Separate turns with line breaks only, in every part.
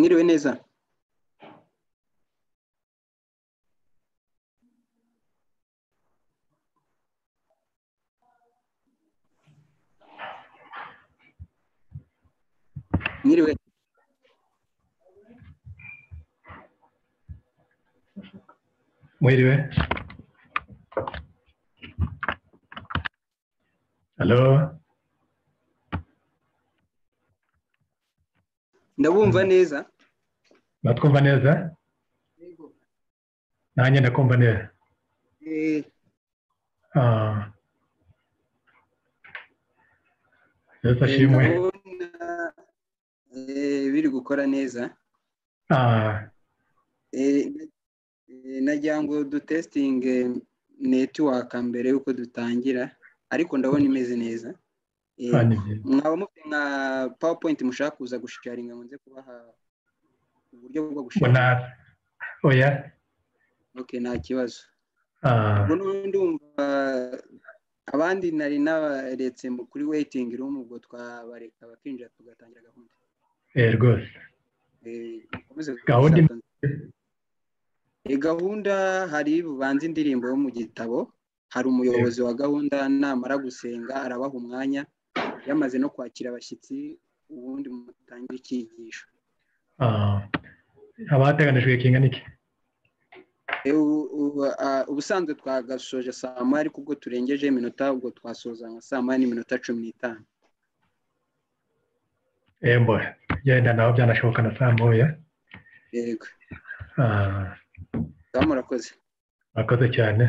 mwiriwe neza mwiriwe
Mwiriwe. Halo.
Ndabumva neza
Batwumva neza? Nanjye ndakumva neza.
Eh,
Ah. Yesu
eh,
ashimwe.
ndabona eh, biri gukora neza
Ah.
Eh, eh, nagira ngo dutesitinge netiwaka mbere y'uko dutangira ariko ndabona imeze neza mwaba mufite nka powerpoint mushaka kuza gusharinga ngo nze kubaha uburyo bwo gusharinga
oya.
ok nta kibazo
Ah.
ubwo n'ubundi ndumva abandi nari nabaretse mu- kuri waiting room ubwo twabareka bakinjira tugatangira gahunda
Eh rwose.
Eh, Eh, gahunda hari bubanza indirimbo yo mu gitabo hari umuyobozi wa gahunda namara gusenga arabaha umwanya yamaze no kwakira abashyitsi ubundi mutangire icyigisho
Ah. Abateganijwe kingana iki?
Eh, ubu- ubu- ubusanzwe twagasoje saa moya ariko ubwo turengeje iminota ubwo twasoza nka saa moya n'iminota cumi n'itanu
Eh mbo. Genda naho byanashoboka na saa moya.
yego
Ah.
murakoze
Murakoze cyane.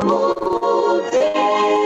poder.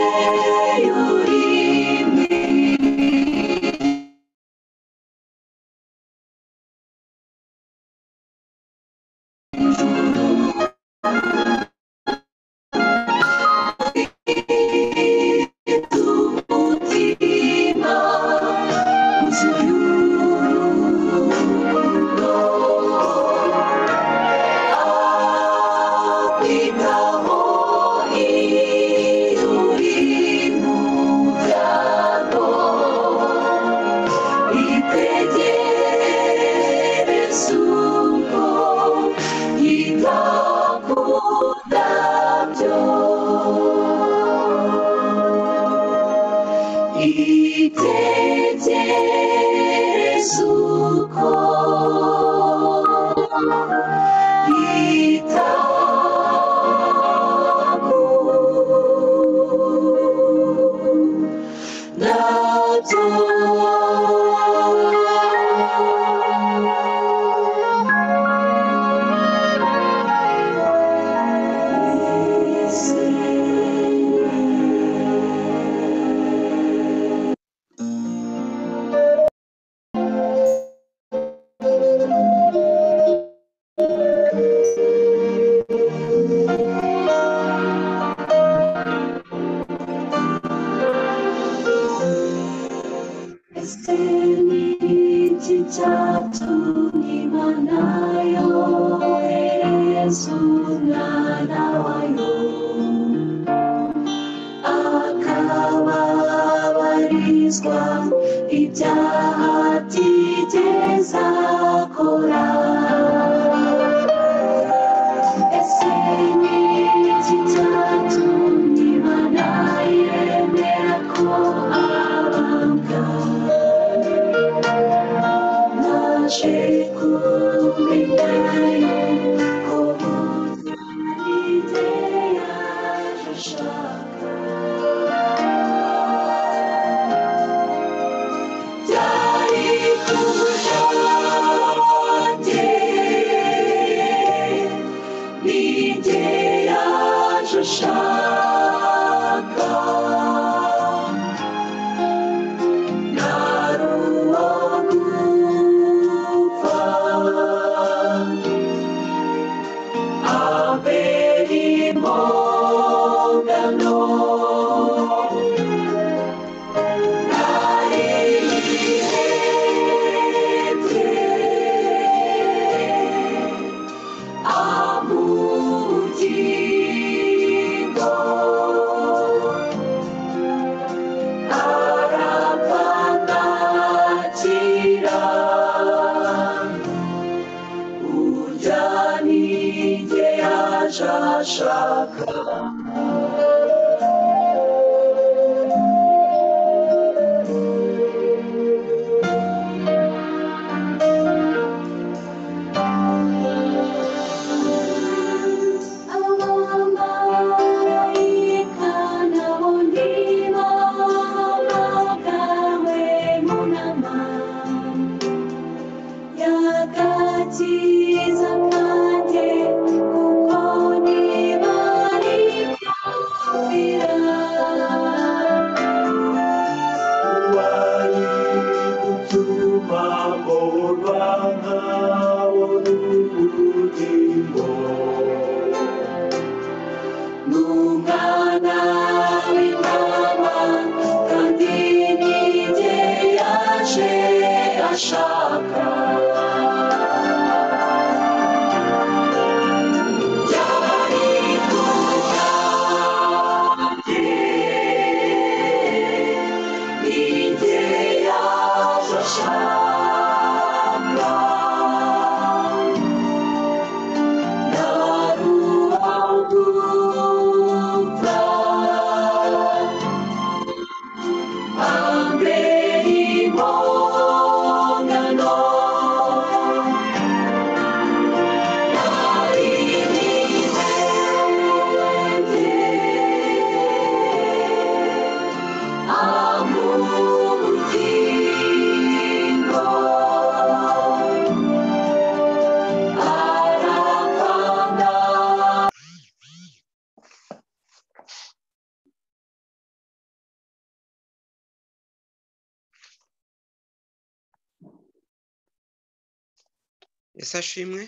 Ese
ashimwe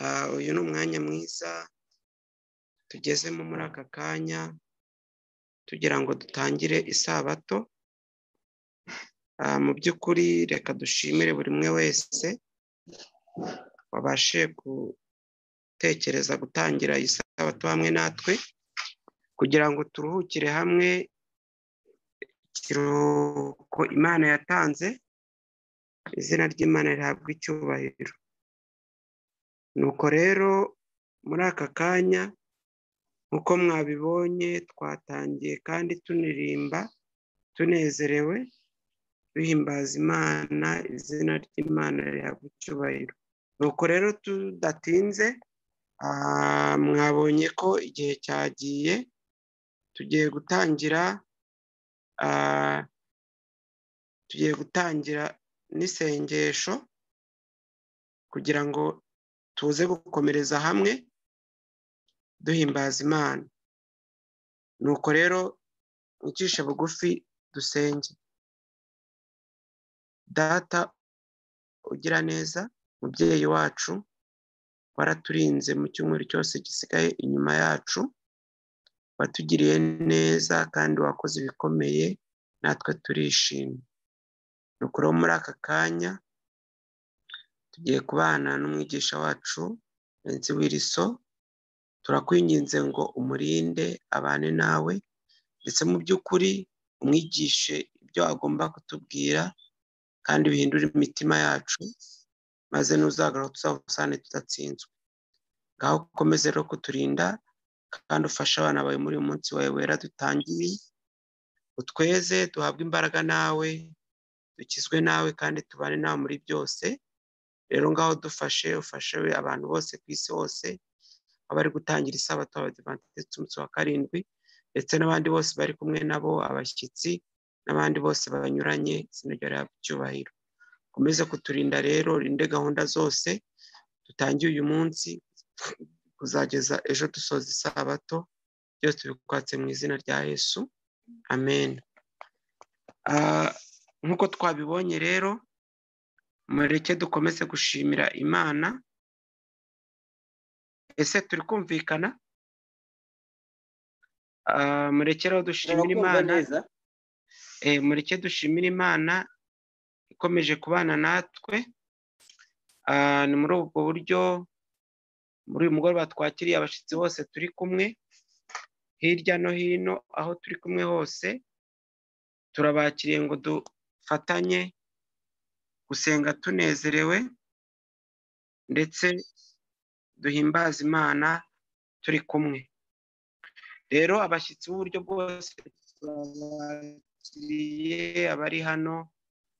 Ah, uyu ni umwanya mwiza. Tugezemo muri aka kanya tugira ngo dutangire isabato. Ah, mu by'ukuri reka dushimire buri umwe wese wabashe gutekereza gutangira isabato hamwe natwe kugira ngo turuhukire hamwe. Ikiruhuko imana yatanze izina ry'imana rihabwa icyubahiro. Nuko rero muri aka kanya nk'uko mwabibonye twatangiye kandi tunirimba tunezerewe duhimbaza imana izina ry'imana rihabwa icyubahiro. Nuko rero tudatinze ah, mwabonye ko igihe cyagiye tugiye gutangira ah, tugiye gutangira n'isengesho kugira ngo tuze gukomereza hamwe duhimbaza imana. Nuko rero mwicishe bugufi dusenge. Data ugira neza mubyeyi wacu waraturinze mu cyumweru cyose gisigaye inyuma yacu watugiriye neza kandi wakoze ibikomeye natwe turishimye. Rero muri aka kanya tugiye kubana n'umwigisha wacu Renzi Wiriso turakwinginze ngo umurinde abane nawe ndetse mu by'ukuri umwigishe ibyo agomba kutubwira kandi bihindure imitima yacu maze n'uzagaruka tuzawusane tudatsinzwe. Ngaho ukomeze rero kuturinda kandi ufashe abana bawe muri uyu munsi wawe wera dutangiye utweze duhabwe imbaraga nawe dukizwe nawe kandi tubane nawe muri byose. Rero ngaho dufashe ufashe abantu bose ku isi hose abari gutangira isabato abadivantisiti umunsi wa karindwi ndetse n'abandi bose bari kumwe nabo abashyitsi n'abandi bose banyuranye rihabwe icyubahiro ukomeze kuturinda rero urinde gahunda zose dutangiye uyu munsi kuzageza ejo dusoza isabato byose tubikwatse mu izina rya yesu. Amen. Ah, nk'uko twabibonye rero mureke dukomeze gushimira imana. Ese turi kumvikana? Ah, mureke rero dushimire imana. Eh, mureke dushimire imana ikomeje kubana natwe. Ah, ni muri ubwo buryo muri uyu mugoroba twakiriye abashyitsi bose turi kumwe. Hirya no hino aho turi kumwe hose turabakiriye ngo dufatanye gusenga tunezerewe ndetse duhimbaze imana turi kumwe. Rero abashyitsi b'uburyo bwose turabakiriye abari hano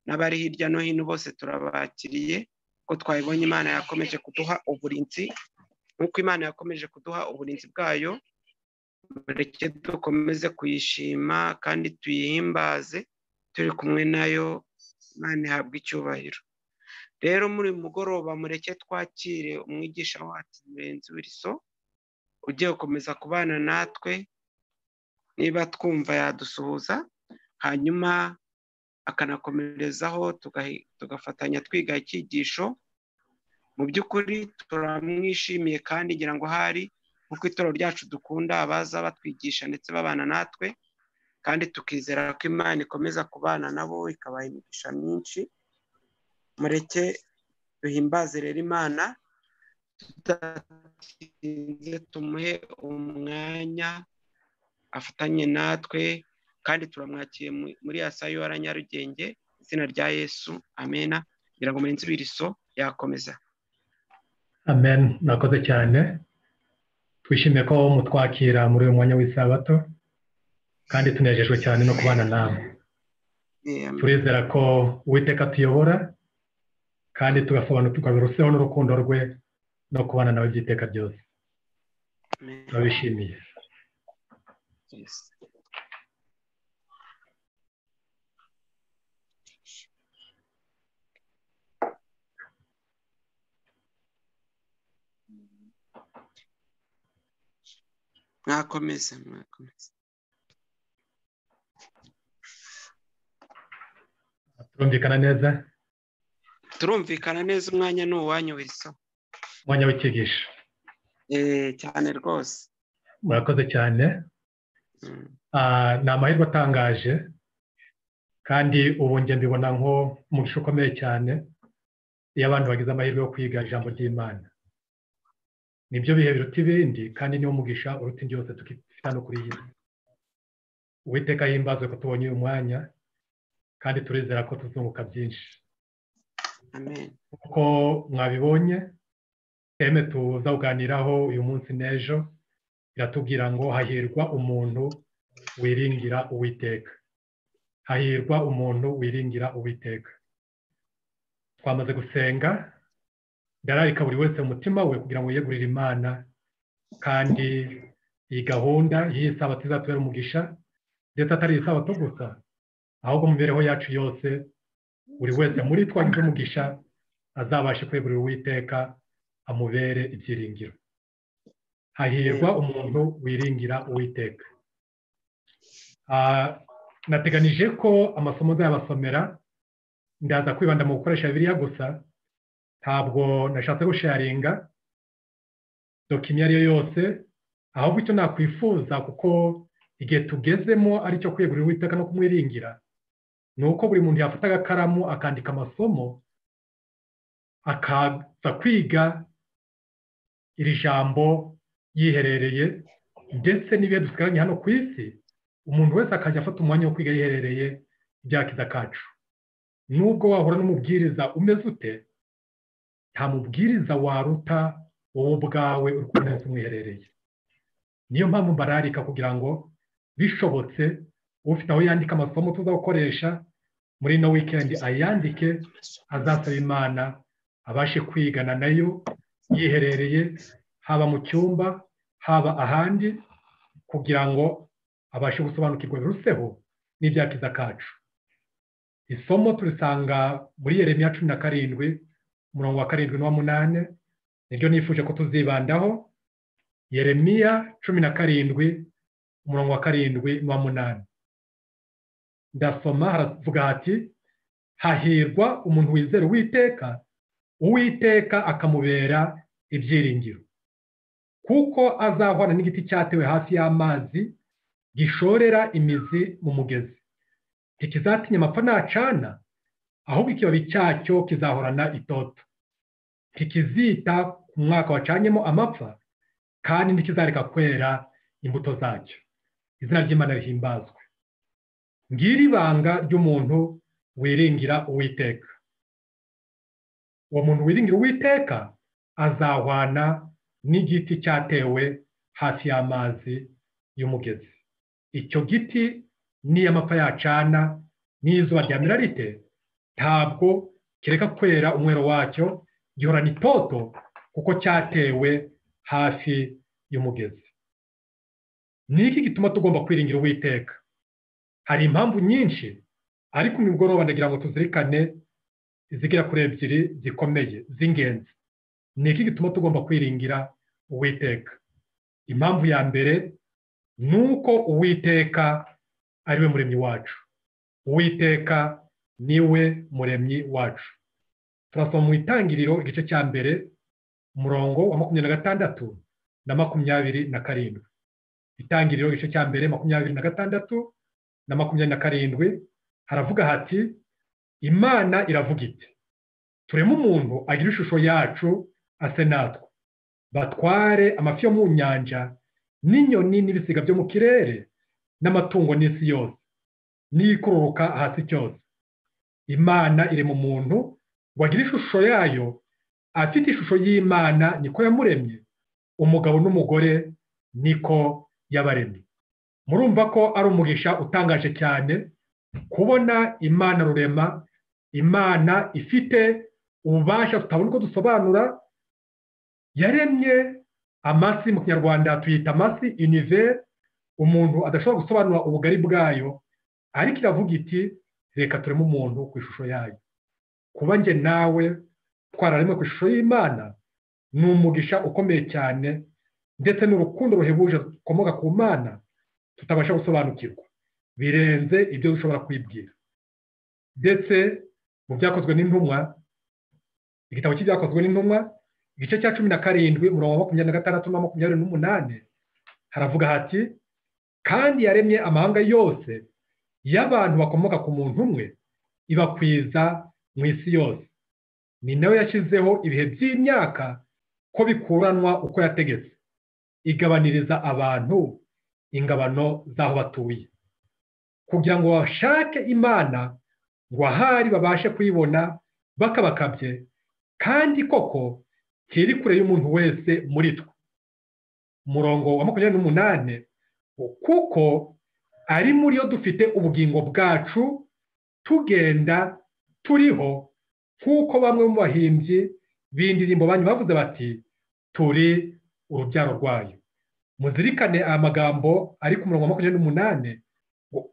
n'abari hirya no hino bose turabakiriye ko twabibonye imana yakomeje kuduha uburinzi nk'uko imana yakomeje kuduha uburinzi bwayo mureke dukomeze kuyishima kandi tuyihimbaze turi kumwe na yo imana ihabwa icyubahiro. Rero muri uyu mugoroba mureke twakire umwigisha wacu murenzi w'iriso ugiye gukomeza kubana natwe niba twumva yadusuhuza hanyuma akanakomerezaho tugafatanya twiga icyigisho. Mu by'ukuri turamwishimiye kandi ngira ngo hari nk'uko itorero ryacu dukunda abaza batwigisha ndetse babana natwe kandi tukizera ko imana ikomeza kubana nabo ikabaha imigisha myinshi. Mureke duhimbaze rero imana tudatinze tumuhe umwanya afatanye natwe kandi turamwakiye mu- muri ya sayo ya nyarugenge izina rya yesu. Amena kugira ngo murenzi w'iriso yakomeza.
Amen. Murakoze cyane. Twishimiye ko mutwakira muri uyu mwanya w'isabato. Kandi tunejejwe cyane no kubana nawe turizera ko uwiteka tuyobora kandi tugasobanukirwa biruseho n'urukundo rwe no kubana nawe by'iteka byose turabishimiye.
Mwakomeza mwakomeza
turumvikana neza?
Turumvikana neza umwanya ni uwanyu wisa
umwanya w'ikigisha
cyane rwose.
Murakoze cyane.
Mm.
Ah, ni amahirwe atangaje kandi ubu njye mbibona nko umugisha ukomeye cyane iyo abantu bagize amahirwe yo kwiga ijambo ry'imana. Nibyo bihe biruta ibindi kandi niwo mugisha uruta indi yose hano kuri iyi si uwiteka himbazwe ko tubonye uyu mwanya kandi turizera ko tuzunguka byinshi.
Amen.
Uko mwabibonye teme tuza kuganiraho uyu munsi n'ejo iratubwira ngo hahirwa umuntu wiringira uwiteka. Hahirwa umuntu wiringira uwiteka. Twamaze gusenga ndararika buri wese mu mutima we kugira ngo yiyegurire imana kandi iyi gahunda y'iyi sabato izatubera umugisha ndetse atari iyi sabato gusa ahubwo mu mibereho yacu yose buri wese muri twagize umugisha azabashe kwegurira uwiteka amubere ibyiringiro. Hahirwa umuntu wiringira uwiteka. Ah, nateganije ko amasomo nzayabasomera ndaza kwibanda mu gukoresha bibiliya gusa. Ntabwo nashatse gusharinga. Dokima iyo ari yo yose. Ahubwo icyo nakwifuza kuko igihe tugezemo ari cyo kwegurira uwiteka no kumwiringira ni uko buri muntu yafata agakaramu akandika amasomo akaza kwiga iri jambo yiherereye ndetse n'ibihe dusigaranye hano ku isi umuntu wese akajya afata umwanya wo kwiga yiherereye ibyakiza kacu. Nubwo wahura n'umubwiriza umeze ute nta mubwiriza waruta wowe ubwawe uri kumwe umwiherereye. Niyo mpamvu mbararika kugira ngo bishobotse ufite aho yandika amasomo tuza gukoresha muri ino wikendi ayandike azasaba imana abashe kwigana na yo yiherereye haba mu cyumba haba ahandi kugira ngo abashe gusobanukirwa biruseho n'ibyakiza kacu. Isomo turisanga muri yeremiya cumi na karindwi umurongo wa karindwi n'uwa munani niryo nifuje ko tuzibandaho. Yeremiya cumi na karindwi umurongo wa karindwi n'uwa munani. Ndasoma haravuga hati hahirwa umuntu wizera uwiteka uwiteka akamubera ibyiringiro. Kuko azahwana n'igiti cyatewe hafi y'amazi gishorera imizi mu mugezi. Ntikizatinya amapfa nacana ahubwo ikibabi cyacyo kizahorana itoto. Ntikizita ku mwaka wacanyemo amapfa kandi ntikizareka kwera imbuto zacyo. Izina ry'imana rihimbazwe. Ngiri ibanga ry'umuntu wiringira uwiteka. Uwo muntu wiringira uwiteka azahwana n'igiti cyatewe hafi y'amazi y'umugezi. Icyo giti n'iyo amapfa yacana n'izuba rya mirarite ntabwo kereka kwera umwero wacyo gihorana itoto kuko cyatewe hafi y'umugezi. Ni iki gituma tugomba kwiringira uwiteka? Hari impamvu nyinshi ariko nimugoroba ndagira ngo tuzirikane izigera kuri ebyiri zikomeye z'ingenzi. Ni iki gituma tugomba kwiringira uwiteka? Impamvu ya mbere ni uko uwiteka ari we muremyi wacu. Uwiteka ni we muremyi wacu. Turasoma mu itangiriro igice cya mbere umurongo wa makumyabiri na gatandatu na makumyabiri na karindwi. Itangiriro igice cya mbere makumyabiri na gatandatu na makumyabiri na karindwi haravuga hati imana iravuga iti tureme umuntu agira ishusho yacu ase natwe. Batware amafi yo mu nyanja n'inyoni n'ibisiga byo mu kirere n'amatungo n'isi yose. N'ikururuka hasi cyose imana iri mu muntu ngo agire ishusho yayo afite ishusho y'imana niko yamuremye. Umugabo n'umugore niko yabaremye. Murumva ko ari umugisha utangaje cyane kubona imana rurema imana ifite ububasha tutabona uko dusobanura yaremye amasi mu kinyarwanda tuyita amasi univere umuntu adashobora gusobanura ubugari bwayo ariko iravuga iti reka tureme umuntu ku ishusho yayo. Kuba njye nawe twararemwe ku ishusho y'imana ni umugisha ukomeye cyane ndetse n'urukundo ruhebuje rukomoka ku mana tutabasha gusobanukirwa. Birenze ibyo dushobora kwibwira ndetse mu byakozwe n'intumwa igitabo cy'ibyakozwe n'intumwa igice cya cumi na karindwi umurongo wa makumyabiri na gatandatu na makumyabiri n'umunani haravuga hati kandi yaremye amahanga yose y'abantu bakomoka ku muntu umwe ibakwiza mu isi yose. Ni nawe yashyizeho ibihe by'imyaka ko bikuranwa uko yategetse. Igabaniriza abantu ingabano z'aho batuye. Kugira ngo bashake imana ngo ahari babashe kuyibona bakabakabye kandi koko kiri kure y'umuntu wese muri twe. Umurongo wa makumyabiri n'umunani kuko ari muri yo dufite ubugingo bwacu tugenda turiho nk'uko bamwe mu bahimbyi b'indirimbo banyu bavuze bati turi urubyaro rwayo. Muzirikane aya magambo ari ku murongo wa makumyabiri n'umunani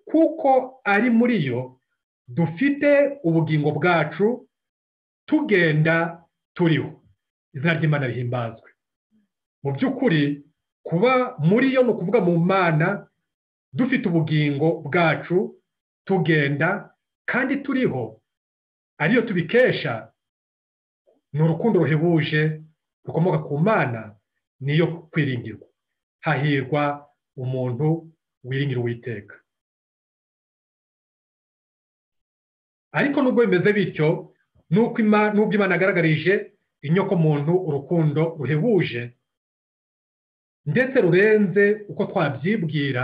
kuko ari muri yo dufite ubugingo bwacu tugenda turiho. Izina ry'imana rihimbazwe mu by'ukuri kuba muri yo ni ukuvuga mu mana dufite ubugingo bwacu tugenda kandi turiho ariyo tubikesha ni urukundo ruhebuje rukomoka ku mana niyo kwiringirwa. Hahirwa umuntu wiringira uwiteka. Ariko nubwo bimeze bityo n'ubwo imana agaragarije inyokomuntu urukundo ruhebuje ndetse rurenze uko twabyibwira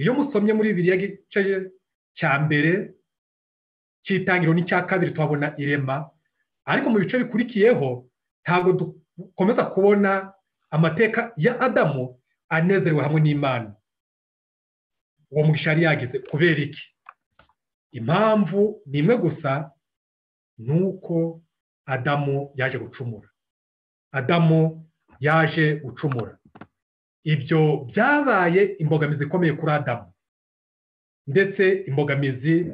iyo musomye muri bibiriya gice cya mbere cy'itangiriro n'icya kabiri tuhabona irema. Ariko mu bice bikurikiyeho ntabwo dukomeza kubona amateka ya adamu anezerewe hamwe n'imana. Uwo mugisha yari yagize kubera iki? Impamvu ni imwe gusa ni uko adamu yaje gucumura. Adamu yaje gucumura. Ibyo byabaye imbogamizi ikomeye kuri adamu. Ndetse imbogamizi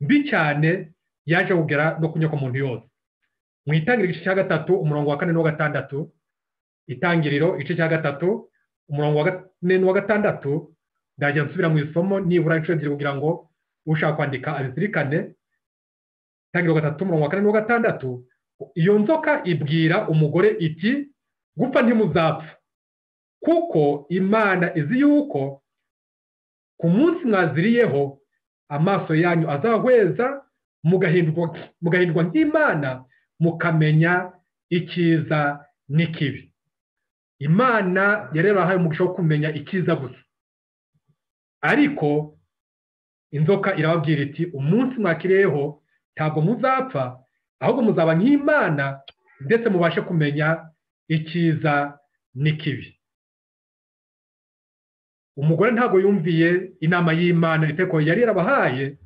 mbi cyane yaje kugera no kunyuka muntu yose. Mu itangiriro cya gatatu umurongo wa kane n'uwa gatandatu itangiriro igice cya gatatu umurongo wa kane n'uwa gatandatu ndajya nsubira mu isomo nibura inshuro ebyiri kugira ngo ushaka kwandika abizirikane itangiriro gatatu umurongo wa kane n'uwa gatandatu. Iyo nzoka ibwira umugore iti gupfa ntimuzapfa. Kuko imana izi yuko ku munsi mwaziriyeho amaso yanyu azahweza mugahindurwa nk'imana mukamenya icyiza n'ikibi. Imana yari yarahaye umugisha wo kumenya icyiza gusa. Ariko inzoka irababwira iti umunsi mwakiriyeho ntabwo muzapfa ahubwo muzaba nk'imana ndetse mubashe kumenya icyiza n'ikibi. Umugore ntabwo yumviye inama y'imana iteko yari yarabahaye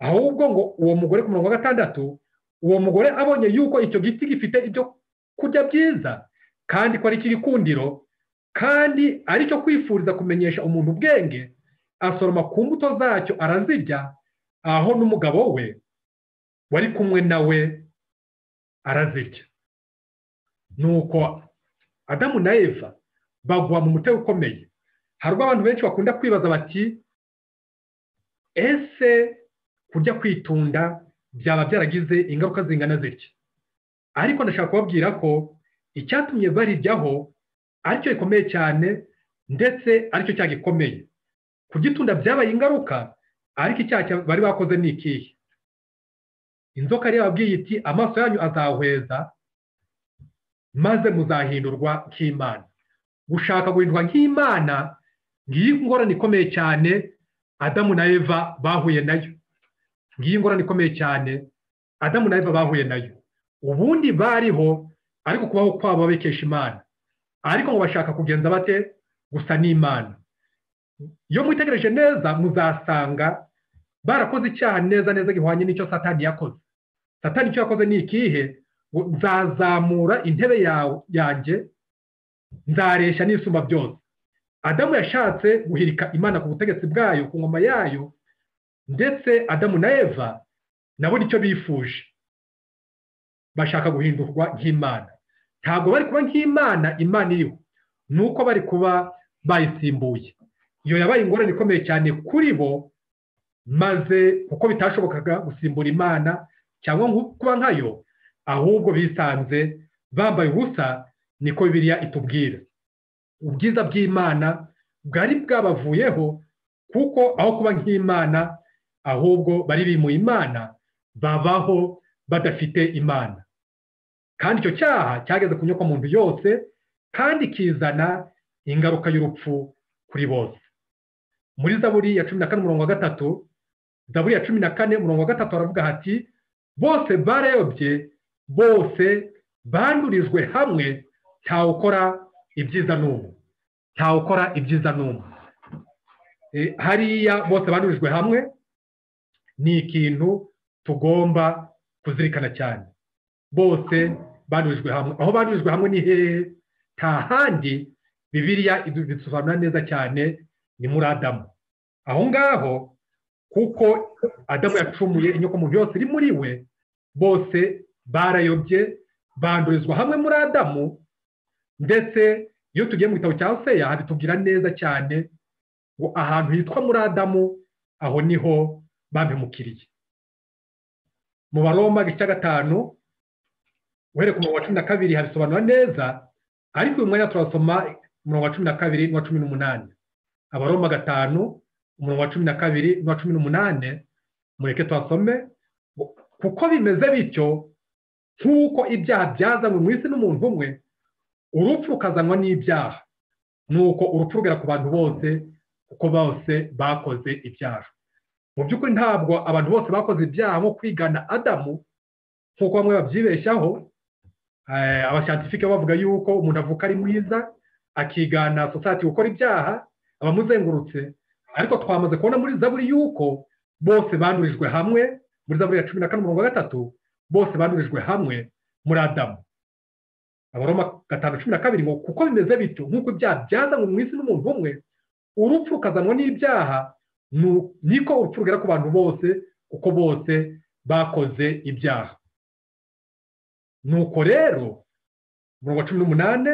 ahubwo ngo uwo mugore ku murongo wa gatandatu uwo mugore abonye yuko icyo giti gifite ibyo kurya byiza kandi ko ari ikigikundiro kandi ari cyo kwifuriza kumenyesha umuntu ubwenge asoroma ku mbuto zacyo arazirya aho n'umugabo we wari kumwe nawe arazirya. Nuko adamu na eva bagwa mu mutego ukomeye. Hari abantu benshi bakunda kwibaza bati ese kurya kwitunda byaba byaragize ingaruka zingana zitya? Ariko ndashaka kubabwira ko icyatumye barijyaho ari cyo gikomeye cyane ndetse ari cyo cyaha gikomeye. Kugitunda byabaye ingaruka ariko icyaha bari bakoze ni ikihe? Inzoka yari yababwiye iti amaso yanyu azahweza maze muzahindurwa nk'imana. Gushaka guhindurwa nk'imana ngiyi ingorane ikomeye cyane adamu na eva bahuye na yo. Ngiyi ingorane ikomeye cyane adamu na eva bahuye na yo. Ubundi bariho ariko kubaho kwabo babikesha imana. Ariko ngo bashaka kugenza bate? Gusa n'imana iyo mwitegereje neza muzasanga barakoze icyaha neza neza gihwanye n'icyo satani yakoze. Satani icyo yakoze ni ikihe? Nzazamura intebe yanjye nzareshya n'isumba byose. Adamu yashatse guhirika imana ku butegetsi bwayo ku ngoma yayo ndetse adamu na eva nabo ni cyo bifuje. Bashaka guhindurwa nk'imana. Ntabwo bari kuba nk'imana imana iriho. Ni uko bari kuba bayisimbuye. Iyo yabaye ingorane ikomeye cyane kuri bo maze kuko bitashobokaga gusimbura imana cyangwa kuba nkayo ahubwo bisanze bambaye ubusa niko bibiliya itubwira. Ubwiza bw'imana bwari bwabavuyeho kuko aho kuba nk'imana ahubwo bari bimuye imana babaho badafite imana. Kandi icyo cyaha cyageze ku muntu yose kandi kizana ingaruka y'urupfu kuri bose. Muri zaburi ya cumi na kane umurongo wa gatatu zaburi ya cumi na kane umurongo wa gatatu baravuga hati bose barayobye bose bandurijwe hamwe ntawukora ibyiza n'umwe. Ntawukora ibyiza n'umwe. Hariya bose bandurijwe hamwe ni ikintu tugomba kuzirikana cyane. Bose bandurijwe hamwe. Aho bandurijwe hamwe ni hehe nta handi bibiriya bisobanura neza cyane ni muri adamu. Aho ngaho kuko adamu yacumuye inyokomuntu yose iri muri we bose barayobye bandurizwa hamwe muri adamu ndetse iyo tugiye mu gitabo cya seya habitubwira neza cyane ngo ahantu hitwa muri adamu aho ni ho bampemukiriye. Mu baroma gice gatanu uhereye ku murongo wa cumi na kabiri habisobanura neza ariko uyu mwanya turasoma umurongo wa cumi na kabiri n'uwa cumi n'umunani. Abaroma gatanu umurongo wa cumi na kabiri n'uwa cumi n'umunani mureke tuhasome kuko bimeze bityo nk'uko ibyaha byazanywe mu isi n'umuntu umwe urupfu rukazanwa n'ibyaha. Ni uko urupfu rugera ku bantu bose kuko bose bakoze ibyaha. Mu by'ukuri ntabwo abantu bose bakoze ibyaha nko kwigana adamu nk'uko bamwe babyibeshyaho abashantifike bavuga yuko umuntu avuka ari mwiza akigana sosiyete gukora ibyaha abamuzengurutse. Ariko twamaze kubona muri zaburi yuko bose bandurijwe hamwe muri zaburi ya cumi na kane umurongo wa gatatu bose bandurijwe hamwe muri adamu. Abaroma gatanu cumi na kabiri ngo kuko bimeze bityo nk'uko ibyaha byazanywe mu isi n'umuntu umwe urupfu rukazanwa n'ibyaha niko urupfu ku bantu bose kuko bose bakoze ibyaha. Nuko rero umurongo wa cumi n'umunani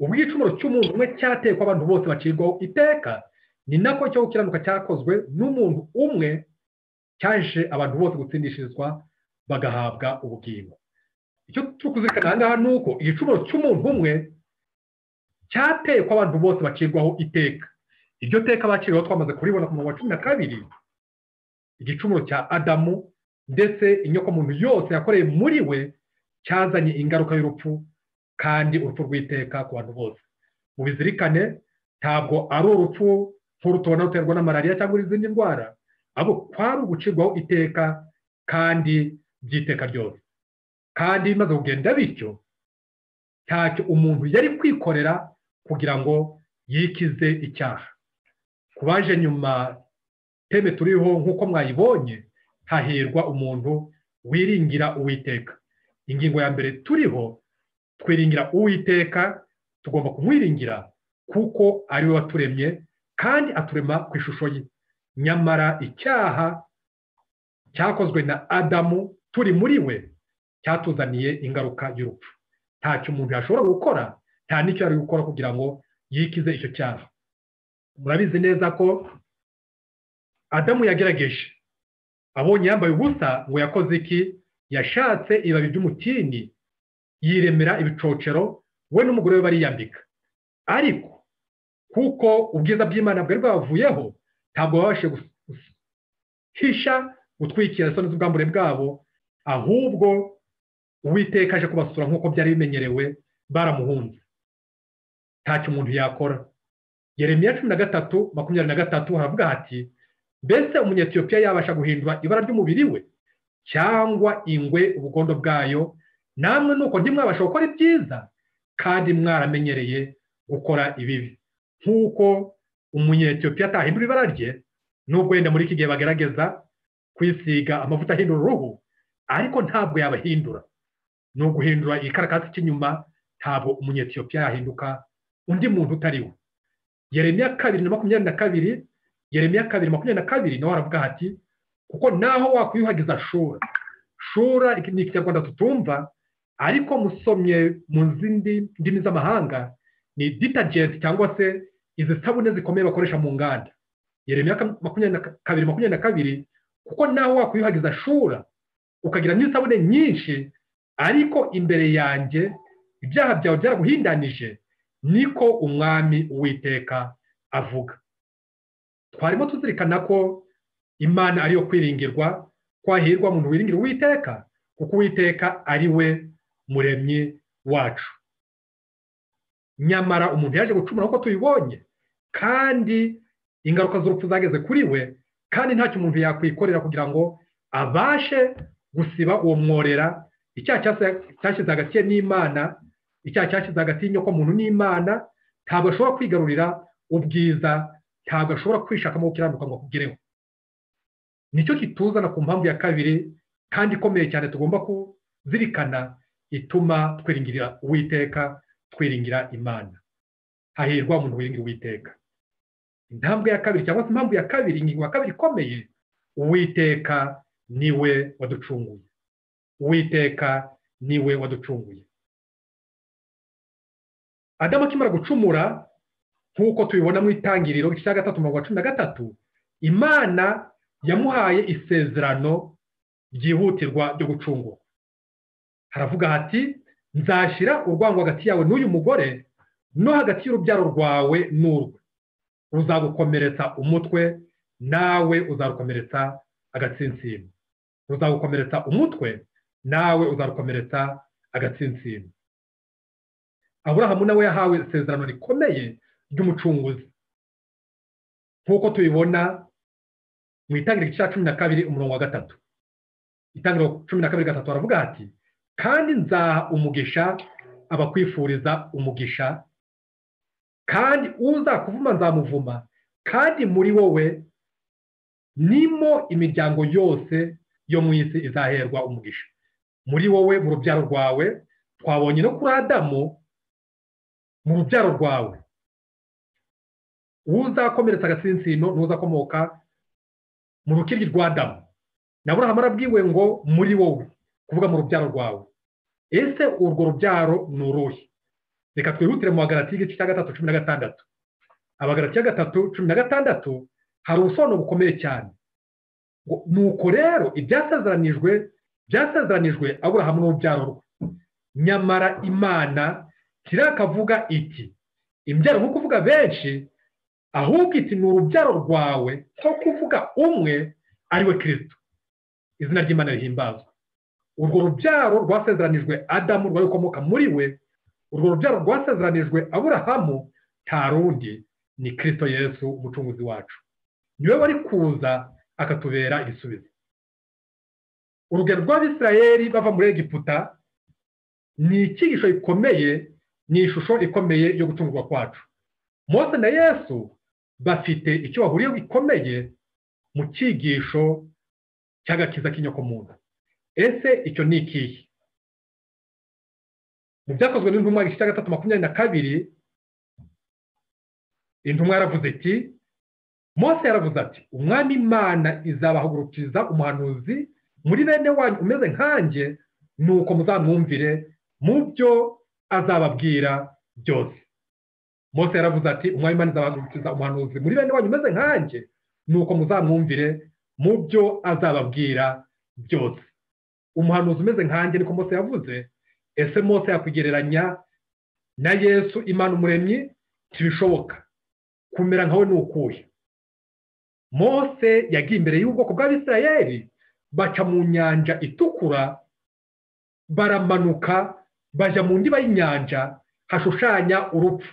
ubwo igicumuro cy'umuntu umwe cyateye ko abantu bose bacirwaho iteka ni nako cyo gukiranuka cyakozwe n'umuntu umwe cyaje abantu bose gutsindishirizwa bagahabwa ubugingo. Icyo turi kuzirikana aha ngaha ni uko igicumuro cy'umuntu umwe cyateye ko abantu bose bacirwaho iteka. Iryo teka baciriweho twamaze kuribona ku wa cumi na kabiri igicumuro cya adamu ndetse inyokomuntu yose yakoreye muri we cyazanye ingaruka y'urupfu kandi urupfu rw'iteka ku bantu bose. Mu bizirikane ntabwo ari urupfu nk'uru tubona ruterwa na malariya cyangwa izindi ndwara ahubwo kwari ugucirwaho iteka kandi by'iteka ryose. Kandi bimaze kugenda bityo ntacyo umuntu yari kwikorera kugira ngo yikize icyaha. Ku baje nyuma teme turiho nk'uko mwayibonye hahirwa umuntu wiringira uwiteka. Ingingo ya mbere turiho twiringira uwiteka tugomba kumwiringira kuko ari we waturemye kandi aturema ku ishusho ye. Nyamara icyaha cyakozwe na adamu turi muri we cyatuzaniye ingaruka y'urupfu. Ntacyo umuntu yashobora gukora nta n'icyo yari gukora kugira ngo yikize icyo cyaha. Murabizi neza ko adamu yagerageje. Abonye yambaye ubusa ngo yakoze iki? Yashatse ibibabi by'umutini yiremera ibicocero we n'umugore we bariyambika. Ariko kuko ubwiza bw'imana bwari bwavuyeho ntabwo babashije guhisha gutwikira isoni z'ubwambure bwabo ahubwo uwiteka aje kubasura nk'uko byari bimenyerewe baramuhunze. Ntacyo umuntu yakora. Yeremiya cumi na gatatu makumyabiri na gatatu haravuga hati mbese umunyetiyopiya yabasha guhindura ibara ry'umubiri we? Cyangwa ingwe ubugondo bwayo? Namwe nuko ntimwabasha gukora ibyiza? Kandi mwaramenyereye gukora ibibi. Nk'uko umunyetiyopiya atahindura ibara rye nubwo wenda muri iki gihe bagerageza kwisiga amavuta ahindura uruhu ariko ntabwo yabahindura. Ni uguhindura igikarakasi cy'inyuma ntabwo umunyetiyopiya yahinduka undi muntu utari we. Yeremiya kabiri na makumyabiri na kabiri yeremiya kabiri makumyabiri na kabiri nawe aravuga hati kuko naho wakwiyuhagiza shura. Shura ni ikinyarwanda tutumva ariko musomye mu zindi ndimi z'amahanga ni detergent cyangwa se izi sabune zikomeye bakoresha mu nganda. Yeremiya makumyabiri na kabiri makumyabiri na kabiri kuko naho wakwiyuhagiza shura ukagira n'isabune nyinshi ariko imbere yanjye ibyaha byawe byaraguhindanije niko umwami uwiteka avuga. Twarimo tuzirikana ko imana ariyo kwiringirwa kwahirwa umuntu wiringira uwiteka kuko uwiteka ari we muremyi wacu. Nyamara umuntu yaje gucumura nk'uko tubibonye kandi ingaruka z'urupfu zageze kuri we kandi ntacyo umuntu yakwikorera kugira ngo abashe gusiba uwo mworera icyaha cyashyize hagati ye n'imana icyaha cyashyize hagati y'inyokomuntu n'imana ntabwo ashobora kwigarurira ubwiza ntabwo ashobora kwishakamo gukiranuka ngo akugereho ni cyo kituzana ku mpamvu ya kabiri kandi ikomeye cyane tugomba kuzirikana ituma twiringirira uwiteka twiringira imana. Hahirwa umuntu wiringira uwiteka. Intambwe ya kabiri cyangwa se impamvu ya kabiri ingingo ya kabiri ikomeye uwiteka ni we waducunguye. Uwiteka ni we waducunguye. Adamu akimara gucumura nk'uko tubibona mu itangiriro cya gatatu mirongo cumi na gatatu imana yamuhaye isezerano ryihutirwa ryo gucungurwa. Haravuga hati nzashyira urwango hagati yawe n'uyu mugore no hagati y'urubyaro rwawe n'urwe. Ruzagukomeretsa umutwe nawe uzarukomeretsa agatsinsino. Ruzagukomeretsa umutwe nawe uzarukomeretsa agatsinsino. Aburahamu nawe yahawe isezerano rikomeye ry'umucunguzi. Nk'uko tubibona mu itangiriro cya cumi na kabiri umurongo wa gatatu. Itangiriro cumi na kabiri gatatu baravuga hati kandi nzaha umugisha abakwifuriza umugisha. Kandi uzakuvuma nzamuvuma. Kandi muri wowe nimo imiryango yose yo mu isi izaherwa umugisha. Muri wowe mu rubyaro rwawe twabonye no kuri adamu mu rubyaro rwawe. Uzakomeretsa agatsinsino n'uzakomoka mu rukiryi rwa adamu. Naburahamu arabwiwe ngo muri wowe kuvuga mu rubyaro rwawe. Ese urwo rubyaro ni uruhe? Reka twihutire mu bagarati y'igice cya gatatu cumi na gatandatu. Abagarati ya gatatu cumi na gatandatu hari ubusobanuro bukomeye cyane. Nuko rero ibyasezeranijwe byasezeranijwe aburahamu n'urubyaro rwe. Nyamara imana kirakavuga iti imbyaro nko kuvuga benshi ahubwo iti ni urubyaro rwawe nko kuvuga umwe ari we kirisito izina ry'imana rihimbazwa. Urwo rubyaro rwasezeranijwe adamu rwari rukomoka muri we. Urwo rubyaro rwasezeranijwe aburahamu nta rundi. Ni kirisito yesu umucunguzi wacu. Niwe wari kuza akatubera igisubizo. Urugero rw'abisirayeri bava muri egiputa ni icyigisho gikomeye ni ishusho ikomeye yo gucungurwa kwacu. Mose na yesu bafite icyo bahuriyeho gikomeye mu cyigisho cy'agakiza k'inyokomuntu ese icyo ni ikihe? Mu byakozwe n'intumwa igice cya gatatu makumyabiri na kabiri intumwa yaravuze iti mose yaravuze ati umwami imana izabahagurukiriza umuhanuzi muri bene wanyu umeze nkanjye nuko muzamwumvire mu byo azababwira byose mose yaravuze ati umwami imana izabahagurukiriza umuhanuzi. Muri bene wanyu umeze nkanjye nuko muzamwumvire mu byo azababwira byose umuhanuzi umeze nkanjye niko mose yavuze ese mose yakwigereranya na yesu imana umuremyi? Ntibishoboka. Kumera nkawe ni ukuhe? Mose yagiye imbere y'ubwoko bw'abisirayeri baca mu nyanja itukura baramanuka bajya mu ndiba y'inyanja hashushanya urupfu.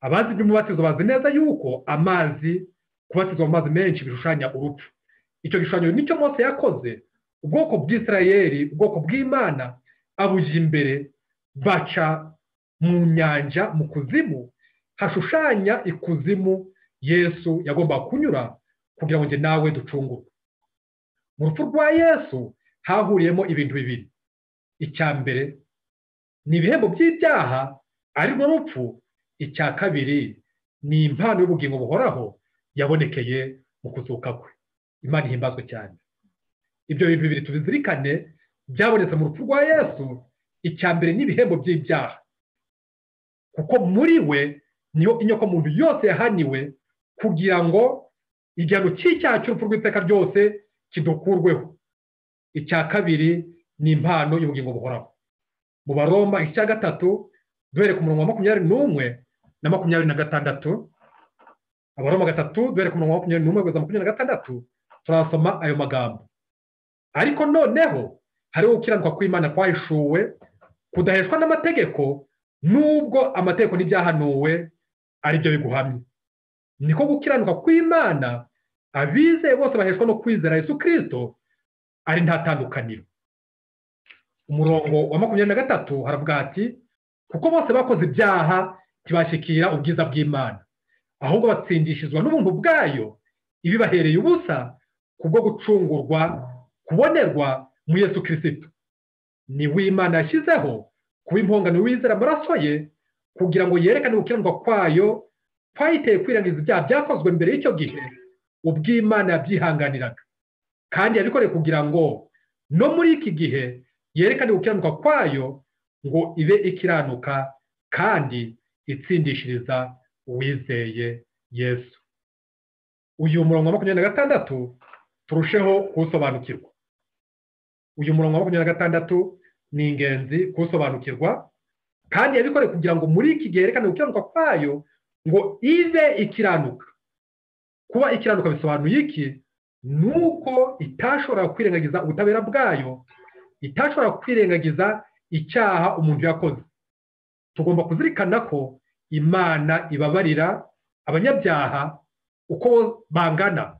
Abazi iby'umubatizo bazi neza yuko amazi kubatizwa mu mazi menshi bishushanya urupfu. Icyo gishushanyo ni cyo mose yakoze. Ubwoko bw'isirayeri ubwoko bw'imana abujya imbere baca mu nyanja mu kuzimu hashushanya ikuzimu yesu yagombaga kunyura kugira ngo njye nawe ducungurwe. Mu rupfu rwa yesu hahuriyemo ibintu bibiri. Icya mbere. Ni ibihembo by'ibyaha ari rwo rupfu icya kabiri ni impano y'ubugingo buhoraho yabonekeye mu kuzuka kwe. Imana ihimbazwe cyane. Ibyo bintu bibiri tubizirikane byabonetse mu rupfu rwa yesu icya mbere ni ibihembo by'ibyaha. Kuko muri we niyo inyokomuntu yose yahaniwe kugira ngo igihano cy'icyaha cy'urupfu rw'iteka ryose kidukurweho. Icya kabiri ni impano y'ubugingo buhoraho. Mu baroma icya gatatu duhere ku murongo wa makumyabiri n'umwe na makumyabiri na gatandatu abaroma gatatu duhere ku murongo wa makumyabiri n'umwe kugeza makumyabiri na gatandatu turasoma ayo magambo. Ariko noneho hariho gukiranuka kw'imana kwahishuwe kudaheshwa n'amategeko nubwo amategeko n'ibyahanuwe ari byo biguhamye. Niko gukiranuka kw'imana abizeye bose baheshwa no kwizera yesu kirisito ari nta tandukaniro umurongo wa makumyabiri na gatatu haravuga ati kuko bose bakoze ibyaha ntibashyikira ubwiza bw'imana. Ahubwo batsindishizwa n'ubuntu bwayo ibibahereye ubusa kubwo gucungurwa kubonerwa mu yesu kirisito ni w'imana yashyizeho kuba impongano wizera amaraso ye kugira ngo yerekane gukiranuka kwayo kwayiteye kwirangiza ibyaha byakozwe mbere y'icyo gihe ubw'imana yabyihanganiraga. Kandi yabikoreye kugira ngo no muri iki gihe yerekane gukiranuka kwayo ngo ibe ikiranuka kandi itsindishiriza uwizeye yesu. Uyu murongo wa makumyabiri na gatandatu turusheho kuwusobanukirwa. Uyu murongo wa makumyabiri na gatandatu ni ingenzi kuwusobanukirwa kandi yabikoreye kugira ngo muri iki gihe yerekane gukiranuka kwayo ngo ibe ikiranuka. Kuba ikiranuka bisobanuye iki? Ni uko itashobora kwirengagiza ubutabera bwayo itashobora kwirengagiza icyaha umuntu yakoze. Tugomba kuzirikana ko imana ibabarira abanyabyaha uko bangana.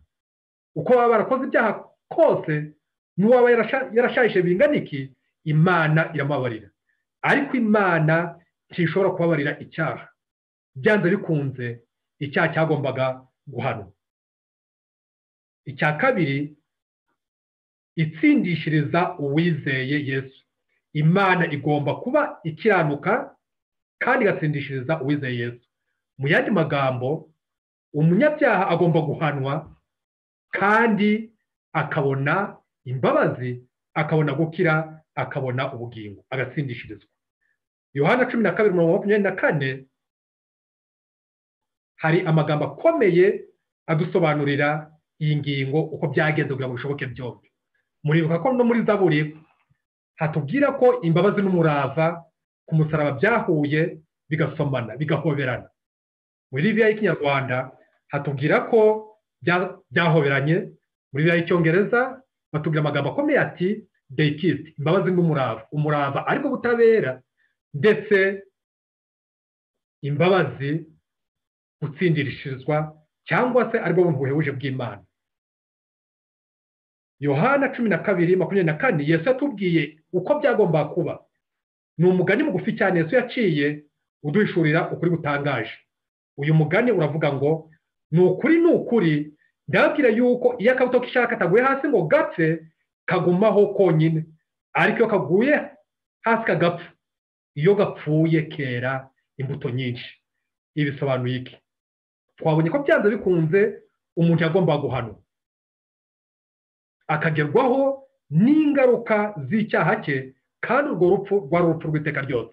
Uko baba barakoze ibyaha kose n'uwaba yarashayishe bingana iki imana iramubabarira. Ariko imana ntishobora kubabarira icyaha. Byanze bikunze icyaha cyagombaga guhanwa. Icya kabiri itsindishiriza uwizeye yesu. Imana igomba kuba ikiranuka kandi igatsindishiriza uwizeye yesu. Mu yandi magambo umunyabyaha agomba guhanwa kandi akabona imbabazi akabona gukira akabona ubugingo. Agatsindishirizwa. Yohana cumi na kabiri mirongo makumyabiri na kane hari amagambo akomeye adusobanurira iyi ngingo uko byagenze kugira ngo bishoboke byombi. Muribuka ko no muri zaburi. Hatubwira ko imbabazi n'umurava ku musaraba byahuye bigasomana bigahoberana. Muri bibiliya y'ikinyarwanda hatubwira ko byahoberanye. Muri bibiliya y'icyongereza batubwira amagambo akomeye ati deyikisiti imbabazi n'umurava. Umurava ariko butabera ndetse imbabazi gutsindirishirizwa cyangwa se ari bwo buntu buhebuje bw'imana. Yohana cumi na kabiri makumyabiri na kane yesu yatubwiye uko byagomba kuba. Ni umugani mugufi cyane yesu yaciye uduhishurira ukuri gutangaje. Uyu mugani uravuga ngo ni ukuri ni ukuri ndababwira yuko iyo akabuto k'ishaka kataguye hasi ngo gapfe kagumaho konyine. Ariko iyo kaguye hasi kagapfa iyo gapfuye kera imbuto nyinshi. Ibi bisobanuye iki? Twabonye ko byanze bikunze umuntu yagomba guhanwa. Akagerwaho n'ingaruka z'icyaha cye kandi urwo rupfu rwari urupfu rw'iteka ryose.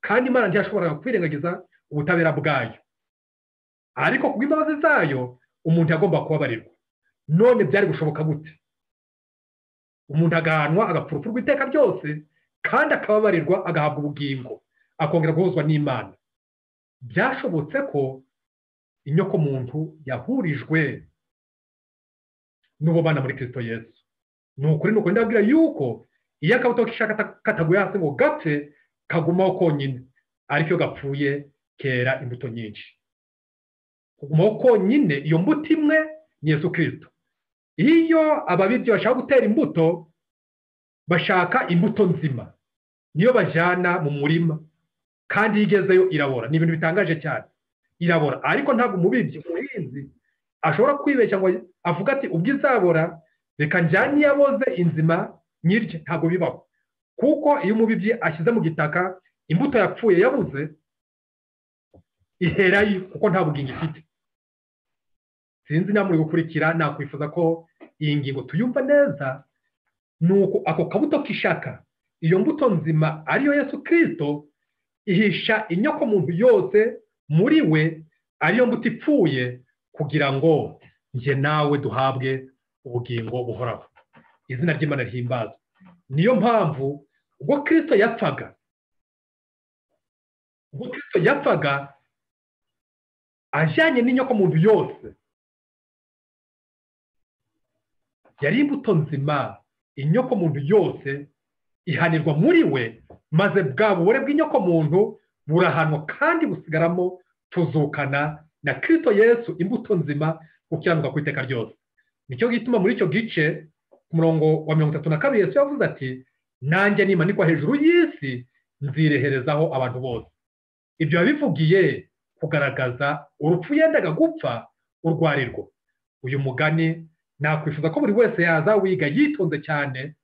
Kandi imana ntiyashoboraga kwirengagiza ubutabera bwayo. Ariko ku bw'imbabazi zayo umuntu yagomba kubabarirwa. None byari gushoboka gute? Umuntu agahanwa agapfa urupfu rw'iteka ryose kandi akababarirwa agahabwa ubugingo akongera guhuzwa n'imana. Byashobotse ko inyokomuntu yahurijwe n'ububana muri kirisito yesu. Ni ukuri ni ukuri ndabwira yuko iyo akabuto k'ishaka kataguye hasi ngo gapfe kagumaho konyine. Ariko iyo gapfuye kera imbuto nyinshi. Kugumaho konyine iyo mbuto imwe ni yesu kirisito iyo ababibyi bashaka gutera imbuto bashaka imbuto nzima. Niyo bajyana mu murima. Kandi iyo igezeyo irabora. Ni ibintu bitangaje cyane. Irabora. Ariko ntabwo umubibyi umuhinzi ashobora kwibeshya ngo avuga ati ubwo izabora reka njyane iyo aboze inzima nyirye. Ntabwo bibaho. Kuko iyo umubibyi ashyize mu gitaka imbuto yapfuye yabuze iherayo kuko nta bugingo ifite. Sinzi niba muri gukurikira nakwifuza ko iyi ngingo tuyumva neza ni uko ako kabuto k'ishaka iyo mbuto nzima ariyo yesu kirisito ihisha inyokomuntu yose muri we ariyo mbuto ipfuye kugira ngo njye nawe duhabwe ubugingo buhoraho. Izina ry'imana rihimbazwa niyo mpamvu ubwo kirisito yapfaga ubwo kirisito yapfaga ajyanye n'inyokomuntu yose yari imbuto nzima. Inyokomuntu yose ihanirwa muri we maze bwa bubore bw'inyokomuntu burahanwa kandi busigaramo tuzukana na kirisito yesu imbuto nzima gukiranuka ku iteka ryose ni cyo gituma muri icyo gice ku murongo wa mirongo itatu na kabiri yesu yavuze ati nanjye nimanikwa hejuru y'isi nzireherezaho abantu bose ibyo yabivugiye kugaragaza urupfu yendaga gupfa urwo ari rwo uyu mugani nakwifuza ko buri wese yaza wiga yitonze cyane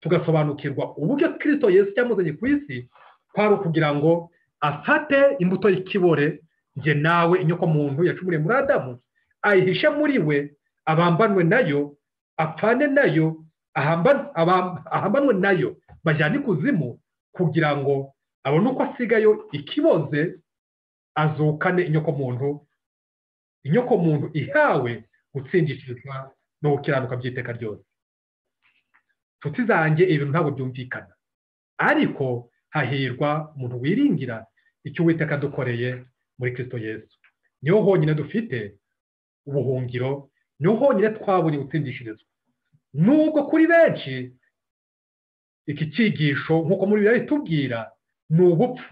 tugasobanukirwa uburyo kirisito yesu cyamuzanye ku isi kwari ukugira ngo afate imbuto y'ikibore njye nawe inyokomuntu yacumuriye muri adamu ayihishe muri we abambanwe na yo apfane na yo ahambanwe na yo bajyane ikuzimu kugira ngo abone uko asigayo ikiboze azukane inyokomuntu inyokomuntu ihawe gutsindishirizwa no gukiranuka by'iteka ryose. Nshuti zanjye ibintu ntabwo byumvikana. Ariko hahirwa umuntu wiringira icyo uwiteka dukoreye muri kirisito yesu. Niho honyine dufite ubuhungiro ni ho honyine twabonye gutsindishirizwa nubwo kuri benshi iki cyigisho nk'uko muri biba bitubwira ni ubupfu.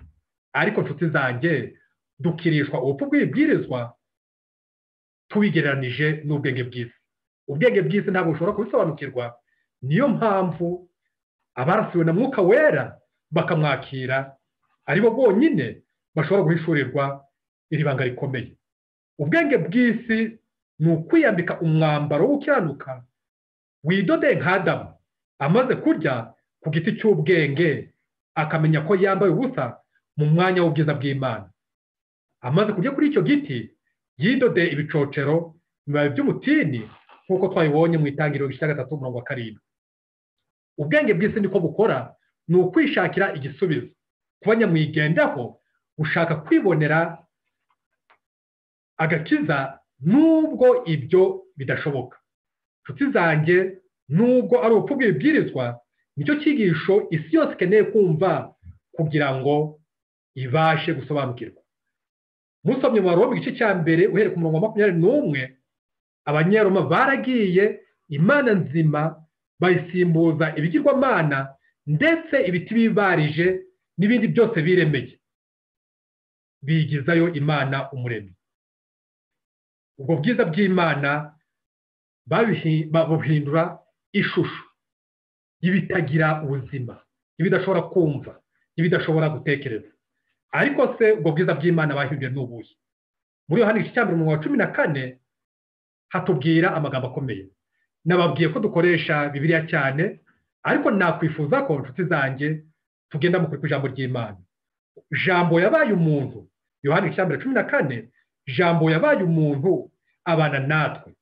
Ariko nshuti zanjye dukirishwa ubupfu bw'ibibwirizwa tubigereranije n'ubwenge bw'isi. Ubwenge bw'isi ntabwo bushobora kubisobanukirwa. Niyo mpamvu abarasiwe na mwuka wera bakamwakira ari bo bonyine bashobora guhishurirwa iri banga rikomeye. Ubwenge bw'isi ni ukwiyambika umwambaro wo gukiranuka widode nk'adamu amaze kurya ku giti cy'ubwenge akamenya ko yambaye ubusa mu mwanya w'ubwiza bw'imana. Amaze kurya kuri icyo giti yidode ibicocero ibibabi by'umutini nk'uko twabibonye mu itangiriro cya gatatu mirongo karindwi. Ubwenge bw'isi niko bukora ni ukwishakira igisubizo. Kuba nyamwigendaho ushaka kwibonera agakiza nubwo ibyo bidashoboka. Inshuti zanjye nubwo ari ubupfu bw'ibibwirizwa ni cyo cyigisho isi yose ikeneye kumva kugira ngo ibashe gusobanukirwa. Musomye mu mu gice cya mbere uhereye ku murongo wa makumyabiri n'umwe abanyaroma baragiye imana nzima bayisimbuza ibigirwamana ndetse ibiti bibarije n'ibindi byose biremeye. Bigizayo imana umuremyi. Ubwo bwiza bw'imana babuhindura ishusho y'ibitagira ubuzima y'ibidashobora kumva y'ibidashobora gutekereza. Ariko se ubwo bwiza bw'imana bahinduye n'ubuye muri yohani igice cya mu wa cumi na kane hatubwira amagambo akomeye. Nababwiye ko dukoresha bibiliya cyane ariko nakwifuza ko inshuti zanjye tugenda mu ijambo ry'imana. Jambo yabaye umuntu. Yohani igice cya mbere cumi na kane jambo yabaye umuntu abana natwe.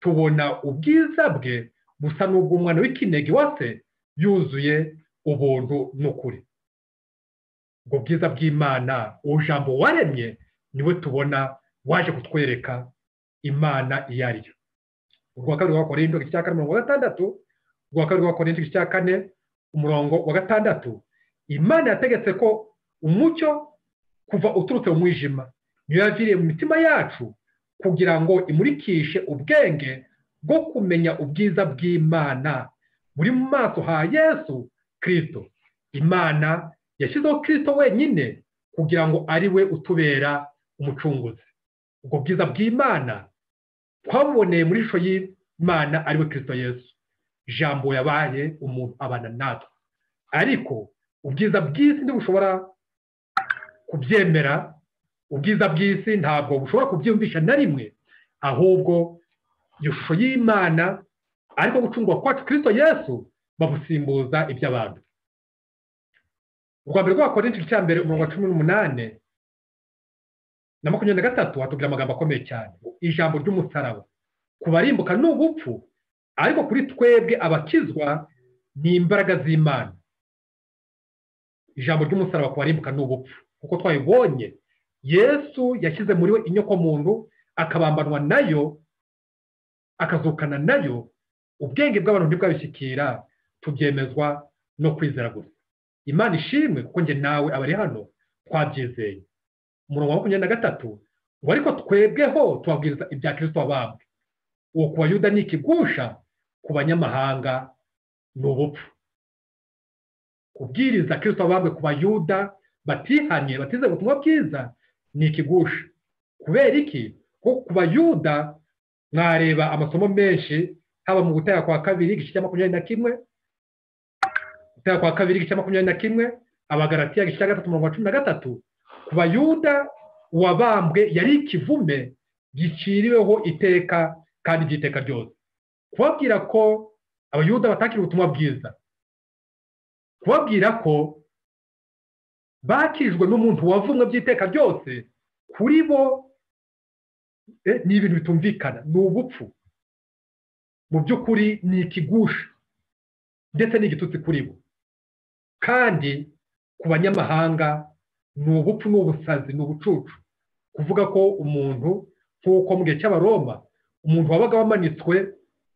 Tubona ubwiza bwe busa n'ubw'umwana w'ikinege wa se yuzuye ubuntu n'ukuri. Ubwo bwiza bw'imana uwo jambo waremye ni we tubona waje kutwereka imana iyo ari yo. Urwa kabiri rwa korindwi igice cya kane mirongo gatandatu. Urwa kabiri rwa korindwi igice cya kane umurongo wa gatandatu. Imana yategetse ko umucyo kuva uturutse mu mwijima. Niyo yaviriye mu mitima yacu kugira ngo imurikishe ubwenge bwo kumenya ubwiza bw'imana. Buri mu maso ha yesu kirisito imana yashyizeho kirisito wenyine kugira ngo ari we utubera umucunguzi. Ubwo bwiza bw'imana twabuboneye muri ishusho y'imana ari we kirisito yesu. Ijambo yabaye umuntu abana natwe. Ariko ubwiza bw'isi ntibushobora kubyemera ubwiza bw'isi ntabwo bushobora kubyiyumvisha na rimwe ahubwo iyo shusho y'imana ariko gucungwa kwacu kirisito yesu babusimbuza iby'abantu. Urwa mbere rwa korinti cya mbere umurongo wa cumi n'umunani na makumyabiri na gatatu hatubwira amagambo akomeye cyane. Ijambo ry'umusaraba. Ku barimbuka ni ubupfu ariko kuri twebwe abakizwa ni imbaraga z'imana. Ijambo ry'umusaraba ku barimbuka ni ubupfu. Kuko twabibonye yesu yashyize muri we inyokomuntu akabambanwa na yo akazukana na yo. Ubwenge bw'abantu ntibwabishyikira tubyemezwa no kwizera gusa. Imana ishimwe kuko njye nawe abari hano twabyizeye. Umurongo wa makumyabiri na gatatu ngo ariko twebweho tubabwiriza ibya kirisito wabambwe. Uwo ku bayuda ni ikigusha ku banyamahanga ni ubupfu. Kubwiriza kirisito wabambwe ku bayuda batihanye batizeye ubutumwa bwiza ni ikigusha kubera iki? Kuko ku bayuda mwareba amasomo menshi haba mu gutera kwa kabiri igice cya makumyabiri na kimwe gutera kwa kabiri igice cya makumyabiri na kimwe abagaratiya igice cya gatatu mirongo cumi na gatatu. Ku bayuda uwabambwe yari ikivume giciriweho iteka kandi ry'iteka ryose kubabwira ko abayuda batakira ubutumwa bwiza. Kubabwira ko bakirijwe n'umuntu wavumwe by'iteka ryose kuri bo ni ibintu bitumvikana ni ubupfu. Mu by'ukuri ni ikigusha ndetse n'igitutsi kuri bo. Kandi ku banyamahanga ni ubupfu ni ubusazi ni ubucucu. Kuvuga ko umuntu nk'uko mu gihe cy'abaroma umuntu wabaga wamanitswe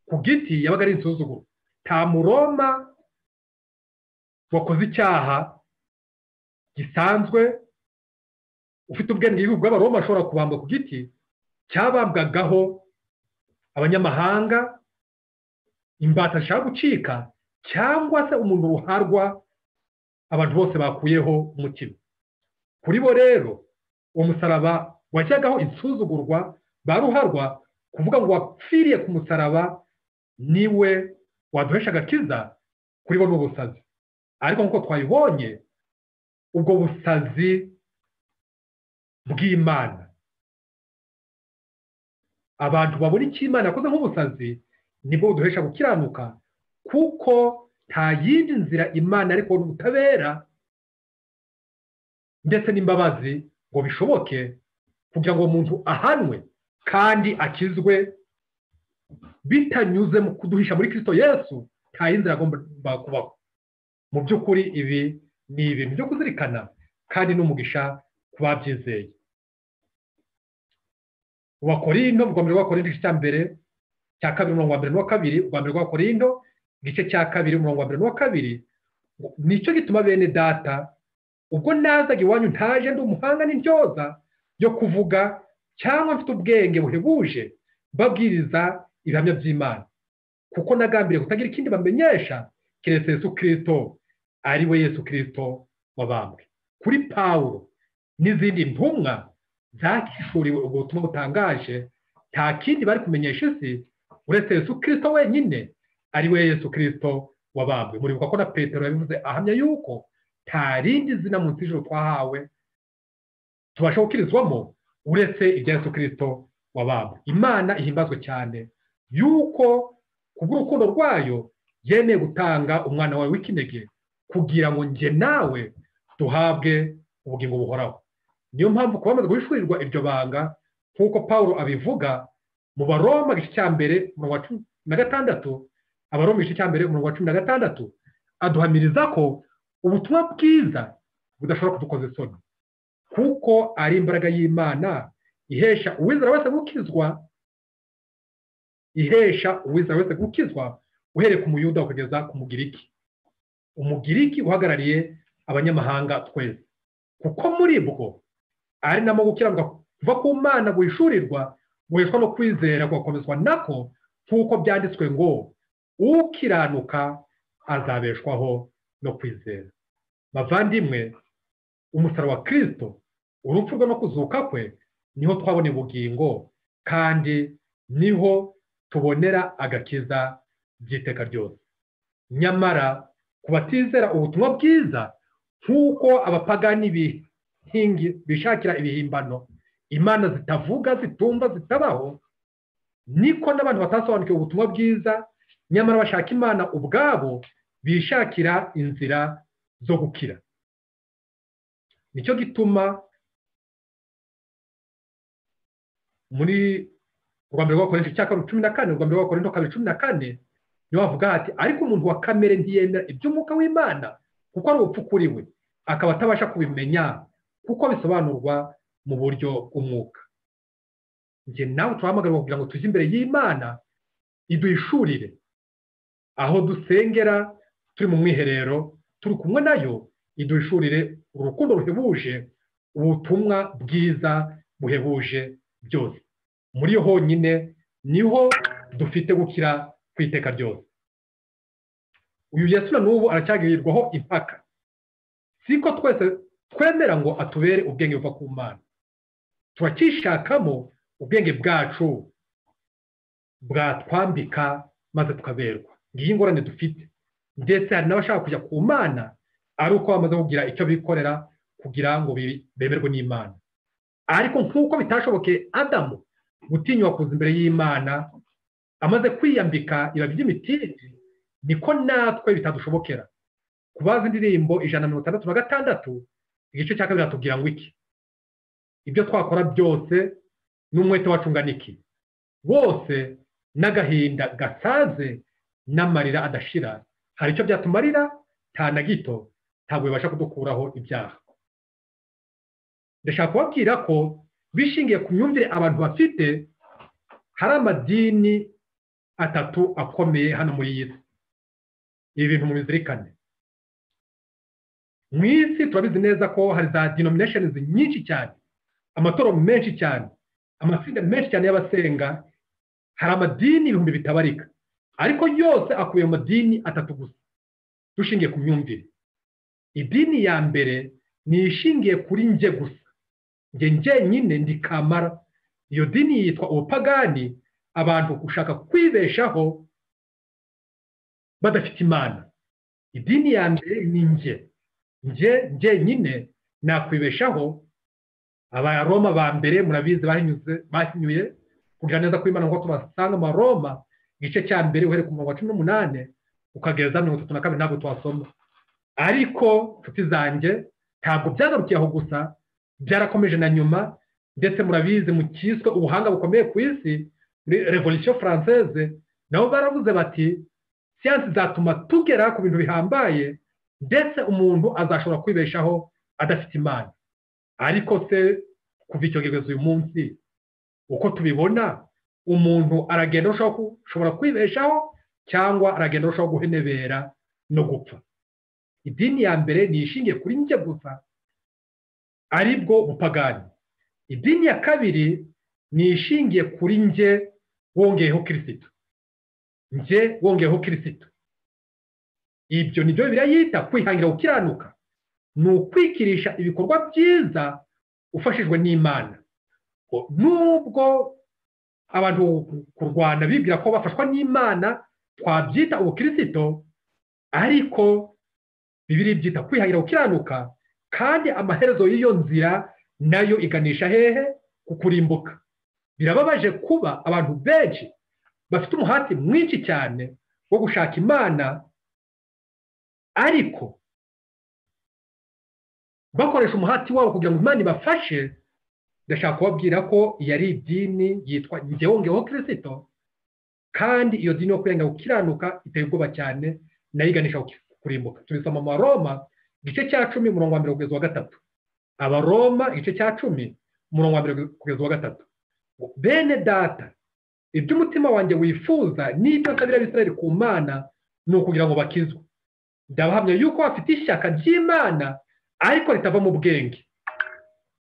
ku giti yabaga ari insuzuguro nta muroma wakoze icyaha gisanzwe ufite ubwenge bw'ibihugu bw'abaroma ashobora kubambwa ku giti cyabambwagaho abanyamahanga imbata zishaka gucika cyangwa se umuntu ruharwa abantu bose bakuyeho umutima kuri bo rero uwo musaraba wajyagaho insuzugurwa ba ruharwa kuvuga ngo wapfiriye ku musaraba ni we waduhesha agakiza kuri bo ni ubusazi. Ariko nk'uko twabibonye ubwo busazi bw'imana. Abantu babona icyo imana yakoze nk'ubusazi ni bwo buduhesha gukiranuka kuko nta yindi nzira imana ariko ubutabera ndetse n'imbabazi ngo bishoboke kugira ngo umuntu ahanwe kandi akizwe bitanyuze mu kuduhisha muri kirisito yesu nta yindi nzira agomba kubaho mu by'ukuri ibi ni ibintu byo kuzirikana kandi n'umugisha ku babyizeye. Uwa korindo urwa mbere rwa korindo igice cya mbere cya kabiri umurongo wa mbere n'uwa kabiri urwa mbere rwa korindo igice cya kabiri umurongo wa mbere n'uwa kabiri ni cyo gituma bene data ubwo nazaga iwanyu ntaje ndi umuhanga n'intyoza yo kuvuga cyangwa mfite ubwenge buhebuje babwiriza ibihamya by'imana. Kuko nagambiriye kutagira ikindi bamenyesha keretse yesu kirisito ari we yesu kirisito wabambwe kuri pawulo n'izindi ntumwa zakishuriwe ubwo butumwa butangaje nta kindi bari kumenyesha isi uretse yesu kirisito wenyine ari we yesu kirisito wabambwe muribuka ko na petero yabivuze ahamya yuko nta rindi zina munsi y'ijoro twahawe tubasha gukirizwamo uretse ibya yesu kirisito wabambwe imana ihimbazwe cyane yuko kubw'urukundo rwayo yemeye gutanga umwana wawe w'ikinege kugira ngo njye nawe duhabwe ubugingo buhoraho. Niyo mpamvu kuba bamaze guhishurirwa iryo banga nk'uko paul abivuga mu baroma igice cya mbere umurongo wa cumi na gatandatu abaroma igice cya mbere umurongo wa cumi na gatandatu aduhamiriza ko ubutumwa bwiza budashobora kudukoza isoni. Kuko ari imbaraga y'imana ihesha uwizera wese gukizwa ihesha uwizera wese gukizwa uhereye ku muyuda ukageza ku mugiriki. Umugiriki uhagarariye abanyamahanga twese kuko muri bwo ari namo gukiranuka kuva ku mana guhishurirwa guheshwa no kwizera gukomezwa nako nk'uko byanditswe ngo ukiranuka azabeshwaho no kwizera. Bavandimwe umusaraba wa kirisito urupfu rwe no kuzuka kwe ni ho twabona ubugingo kandi ni ho tubonera agakiza by'iteka ryose. Nyamara ku batizera ubutumwa bwiza nk'uko abapagani bishakira ibihimbano. Imana zitavuga zitumva zitabaho niko n'abantu batasobanukiwe ubutumwa bwiza nyamara bashaka imana ubwabo bishakira inzira zo gukira. Nicyo gituma muri urwa mbere rw'abakoresha icya kabiri cumi na kane urwa mbere rw'abakoresha kabiri cumi na kane niyo bavuga ati ariko umuntu wa kamere ntiyemera iby'umwuka w'imana kuko ari ubupfu kuri we akaba atabasha kubimenya kuko bisobanurwa mu buryo bw'umwuka. Njye nawe turahamagarwa kugira ngo tujye imbere y'imana iduhishurire. Aho dusengera turi mu mwiherero turi kumwe na yo iduhishurire urukundo ruhebuje ubutumwa bwiza buhebuje byose. Muri yo honyine ni ho dufite gukira ku iteka ryose uyu yesu na n'ubu aracyagirirwaho impaka. Siko twese twemera ngo atubere ubwenge buva ku mana. Turacyishakamo ubwenge bwacu bwatwambika maze tukaberwa. Ngiyi ingorane dufite. Ndetse hari n'abashaka kujya ku mana ari uko bamaze kugira icyo bikorera kugira ngo bemerwe n'imana. Ariko nk'uko bitashobokeye adamu gutinywa kuza imbere y'imana amaze kwiyambika ibibabi by'imitini niko natwe bitadushobokera kubaza indirimbo ijana na mirongo itandatu na gatandatu igice cya kabiri hatubwira ngo iki? Ibyo twakora byose n'umwete wacu ungana iki? Wose n'agahinda gasaze n'amarira adashira. Hari icyo byatumarira? Nta na gito. Ntabwo bibasha kudukuraho ibyaha. Ndashaka kubabwira ko bishingiye ku myumvire abantu bafite hari amadini atatu akomeye hano muri iyi si ibi bintu mubizirikane. Mu isi turabizi neza ko hari za denominations nyinshi cyane amatoro menshi cyane amatsinda menshi cyane y'abasenga hari amadini ibihumbi bitabarika. Ariko yose akubiye mu madini atatu gusa. Dushingiye ku myumvire. Idini ya mbere ni ishingiye kuri nge gusa. Nge njyenyine ndi kamara. Iyo dini yitwa ubupagani abantu gushaka kwibeshaho badafite imana. Idini ya mbere ni nge nge njyenyine nakwibeshaho. Abaroma ba mbere murabizi bahinyuye kugira neza ko imana ngo tubasanga amaroma igice cya mbere uhereye ku murongo wa cumi n'umunani ukageza mirongo itatu na kabiri ntabwo twasoma ariko inshuti zanjye ntabwo byagarukiye aho gusa byarakomeje na nyuma ndetse murabizi mu cyiswe ubuhanga bukomeye ku isi revolisiyo faranseze nabo baravuze bati siyansi zatuma tugera ku bintu bihambaye ndetse umuntu azashobora kwibeshaho adafite imana. Ariko se kuva icyo kugeza uyu munsi uko tubibona umuntu aragenda gushobora kwibeshaho cyangwa aragenda arushaho guhenebera no gupfa. Idini ya mbere ni ishingiye kuri njye gusa ari bwo bupagani. Idini ya kabiri ni ishingiye kuri njye wongeyeho kirisito njye wongeyeho kirisito ibyo ni byo birayita kwihangira gukiranuka. Ni ukwikirisha ibikorwa byiza ufashijwe n'imana. Nubwo abantu ku rwanda bibwira ko bafashwa n'imana twabyita ubukirisito ariko bibiri byita kwihangira gukiranuka kandi amaherezo y'iyo nzira na yo iganisha hehe ku kurimbuka. Birababaje kuba abantu benshi bafite umuhati mwinshi cyane wo gushaka imana ariko bakoresha umuhati wabo kugira ngo imana ibafashe. Ndashaka kubabwira ko iyi ari idini yitwa njyewongeho kirisito kandi iyo dini yo kurenga gukiranuka iteye ubwoba cyane na yo iganisha kurimbuka. Tubisoma mu baroma igice cya cumi umurongo wa mbere kugeza uwa gatatu. Abaroma igice cya cumi umurongo wa mbere kugeza uwa gatatu. Bene data. Ibyo umutima wanjye wifuza n'ibyo nsabira abisirayeli ku mana ni ukugira ngo bakizwe. Ndabahamya yuko bafite ishyaka ry'imana ariko ritava mu bwenge.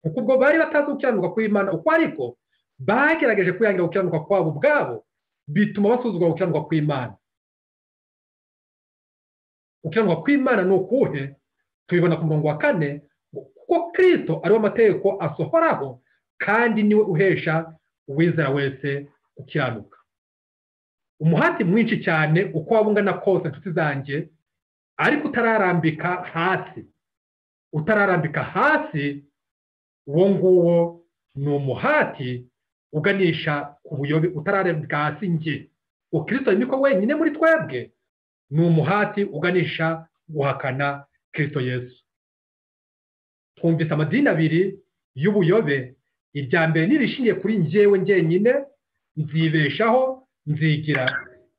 Kuko ubwo bari batazi gukiranuka kw'imana uko ariko bagerageje kwihangira gukiranuka kwabo ubwabo bituma basuzugura gukiranuka kw'imana. Gukiranuka kw'imana ni ukuhe? Tubibona ku murongo wa kane kuko kirisito ari wo amategeko asohoraho kandi ni we uhesha uwizera wese gukiranuka umuhati mwinshi cyane uko waba ungana kose inshuti zanjye ariko utararambika hasi. Utararambika hasi uwo nguwo ni umuhati uganisha ku buyobe utararambika hasi nge kirisito niko wenyine muri twebwe ni umuhati uganisha guhakana kirisito yesu. Twumvise amadini abiri y'ubuyobe irya mbere n'irishingiye kuri njyewe njyenyine nzibeshaho nzigira.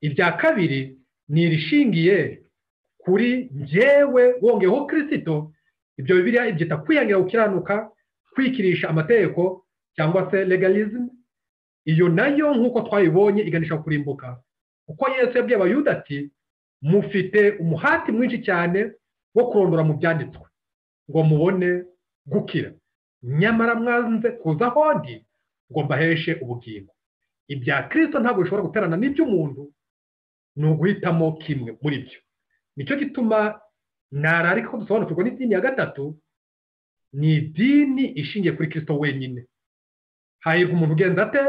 Irya kabiri ni irishingiye kuri njyewe wongeyeho kirisito ibyo bibiriya ibyita kwihangira gukiranuka kwikirisha amategeko cyangwa se legalism. Iyo na yo nk'uko twayibonye iganisha kurimbuka. Kuko yesu yabwiye abayuda ati mufite umuhati mwinshi cyane bwo kurondora mu byanditswe ngo mubone gukira. Nyamara mwanze kuza aho ndi ngo mbaheshe ubugingo. Ibya kirisito ntabwo bishobora guterana n'iby'umuntu ni uguhitamo kimwe muri byo. Nicyo gituma narari ko dusobanukirwa n'idini ya gatatu ni idini ishingiye kuri kirisito wenyine. Hahirwa umuntu ugenza ate?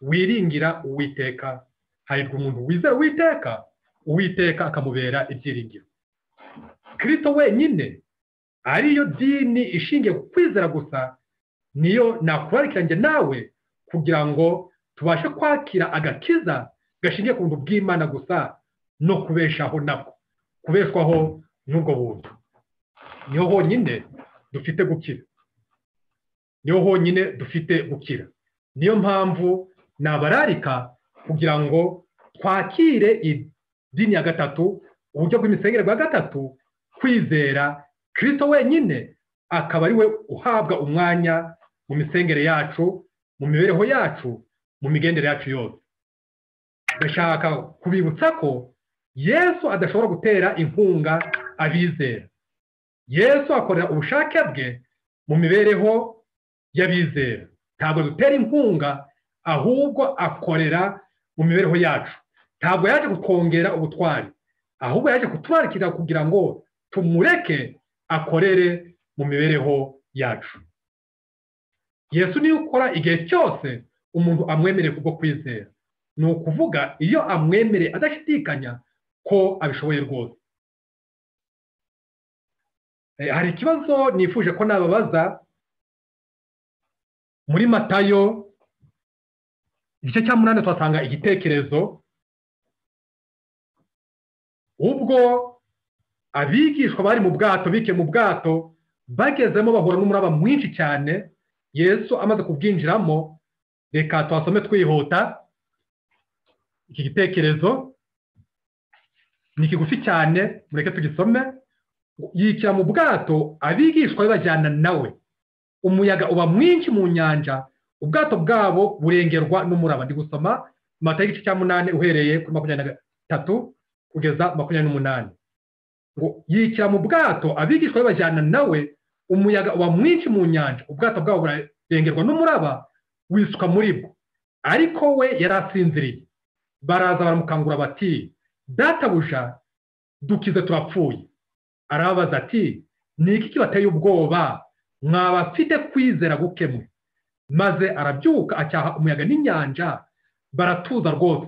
Wiringira uwiteka. Hahirwa umuntu wizera uwiteka uwiteka akamubera ibyiringiro. Kirisito wenyine ariyo dini ishingiye ku kwizera gusa niyo nakubarikiranye nawe kugira ngo tubashe kwakira agakiza gashingiye ku buntu bw'imana gusa no kubeshaho nabwo kubeshwaho n'ubwo buntu. Niho honyine dufite gukira. Niho honyine dufite gukira. Niyo mpamvu nabararika kugira ngo twakire idini ya gatatu uburyo bw'imisengere bwa gatatu kwizera kirisito wenyine akaba ari we uhabwa umwanya mu misengere yacu mu mibereho yacu mu migendere yacu yose. Ndashaka kubibutsa ko yesu adashobora gutera inkunga abizera. Yesu akorera ubushake bwe mu mibereho y'abizera. Ntabwo dutera inkunga ahubwo akorera mu mibereho yacu. Ntabwo yaje kutwongera ubutwari ahubwo yaje kutubarikira kugira ngo tumureke akorere mu mibereho yacu. Yesu niyo ukora igihe cyose umuntu amwemereye kubwo kwizera. Ni ukuvuga iyo amwemereye adashidikanya ko abishoboye rwose. Hari ikibazo nifuje ko nababaza muri matayo igice cya munani tuhasanga igitekerezo. Ubwo abigishwa bari mu bwato bike mu bwato bagezemo bahura n'umuraba mwinshi cyane yesu amaze kubwinjiramo reka tuhasome twihuta iki gitekerezo ni kigufi cyane mureke tugisome yikira mu bwato abigishwa bajyana nawe umuyaga uba mwinshi mu nyanja ubwato bwabo burengerwa n'umuraba. Ndi gusoma mata y'igice cya munani uhereye kuri makumyabiri na gatatu kugeza makumyabiri n'umunani. Ngo yikira mu bwato abigishwa be bajyana nawe umuyaga uba mwinshi mu nyanja ubwato bwabo burarengerwa n'umuraba wisuka muri bwo. Ariko we yari asinziriye. Baraza baramukangura bati databuja dukize turapfuye. Arababaza ati ni iki kibateye ubwoba? Mwaba mfite kwizera gukemwe. Maze arabyuka acyaha umuyaga n'inyanja. Baratuza rwose.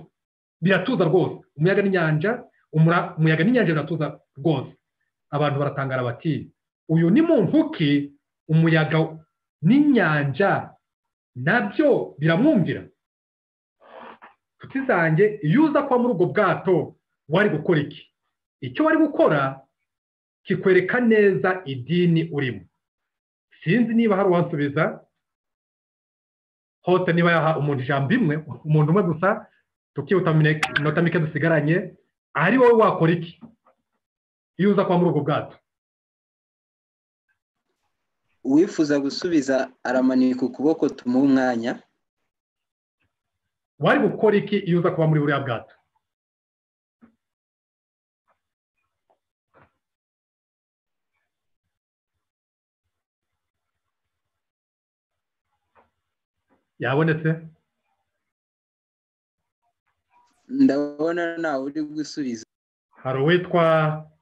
Biratuza rwose. Umuyaga n'inyanja umuyaga n'inyanja biratuza rwose. Abantu baratangara bati uyu ni muntu ki umuyaga n'inyanja na byo biramwumvira. Zanjye iyo uza kuba muri ubwo bwato wari gukora iki? Icyo wari gukora kikwereka neza idini urimo. Sinzi niba hari uwansubiza hose niba yaha umuntu ijambo imwe umuntu umwe gusa tukihuta inota mike dusigaranye. Ari wowe wakora iki? Iyo uza kuba muri ubwo bwato
uwifuza gusubiza aramanika ukuboko tumuha umwanya.
Wari gukora iki iyo uza kuba muri buriya bwato? Yabonetse?
Ndabona ntawe uri gusubiza.
Hari uwitwa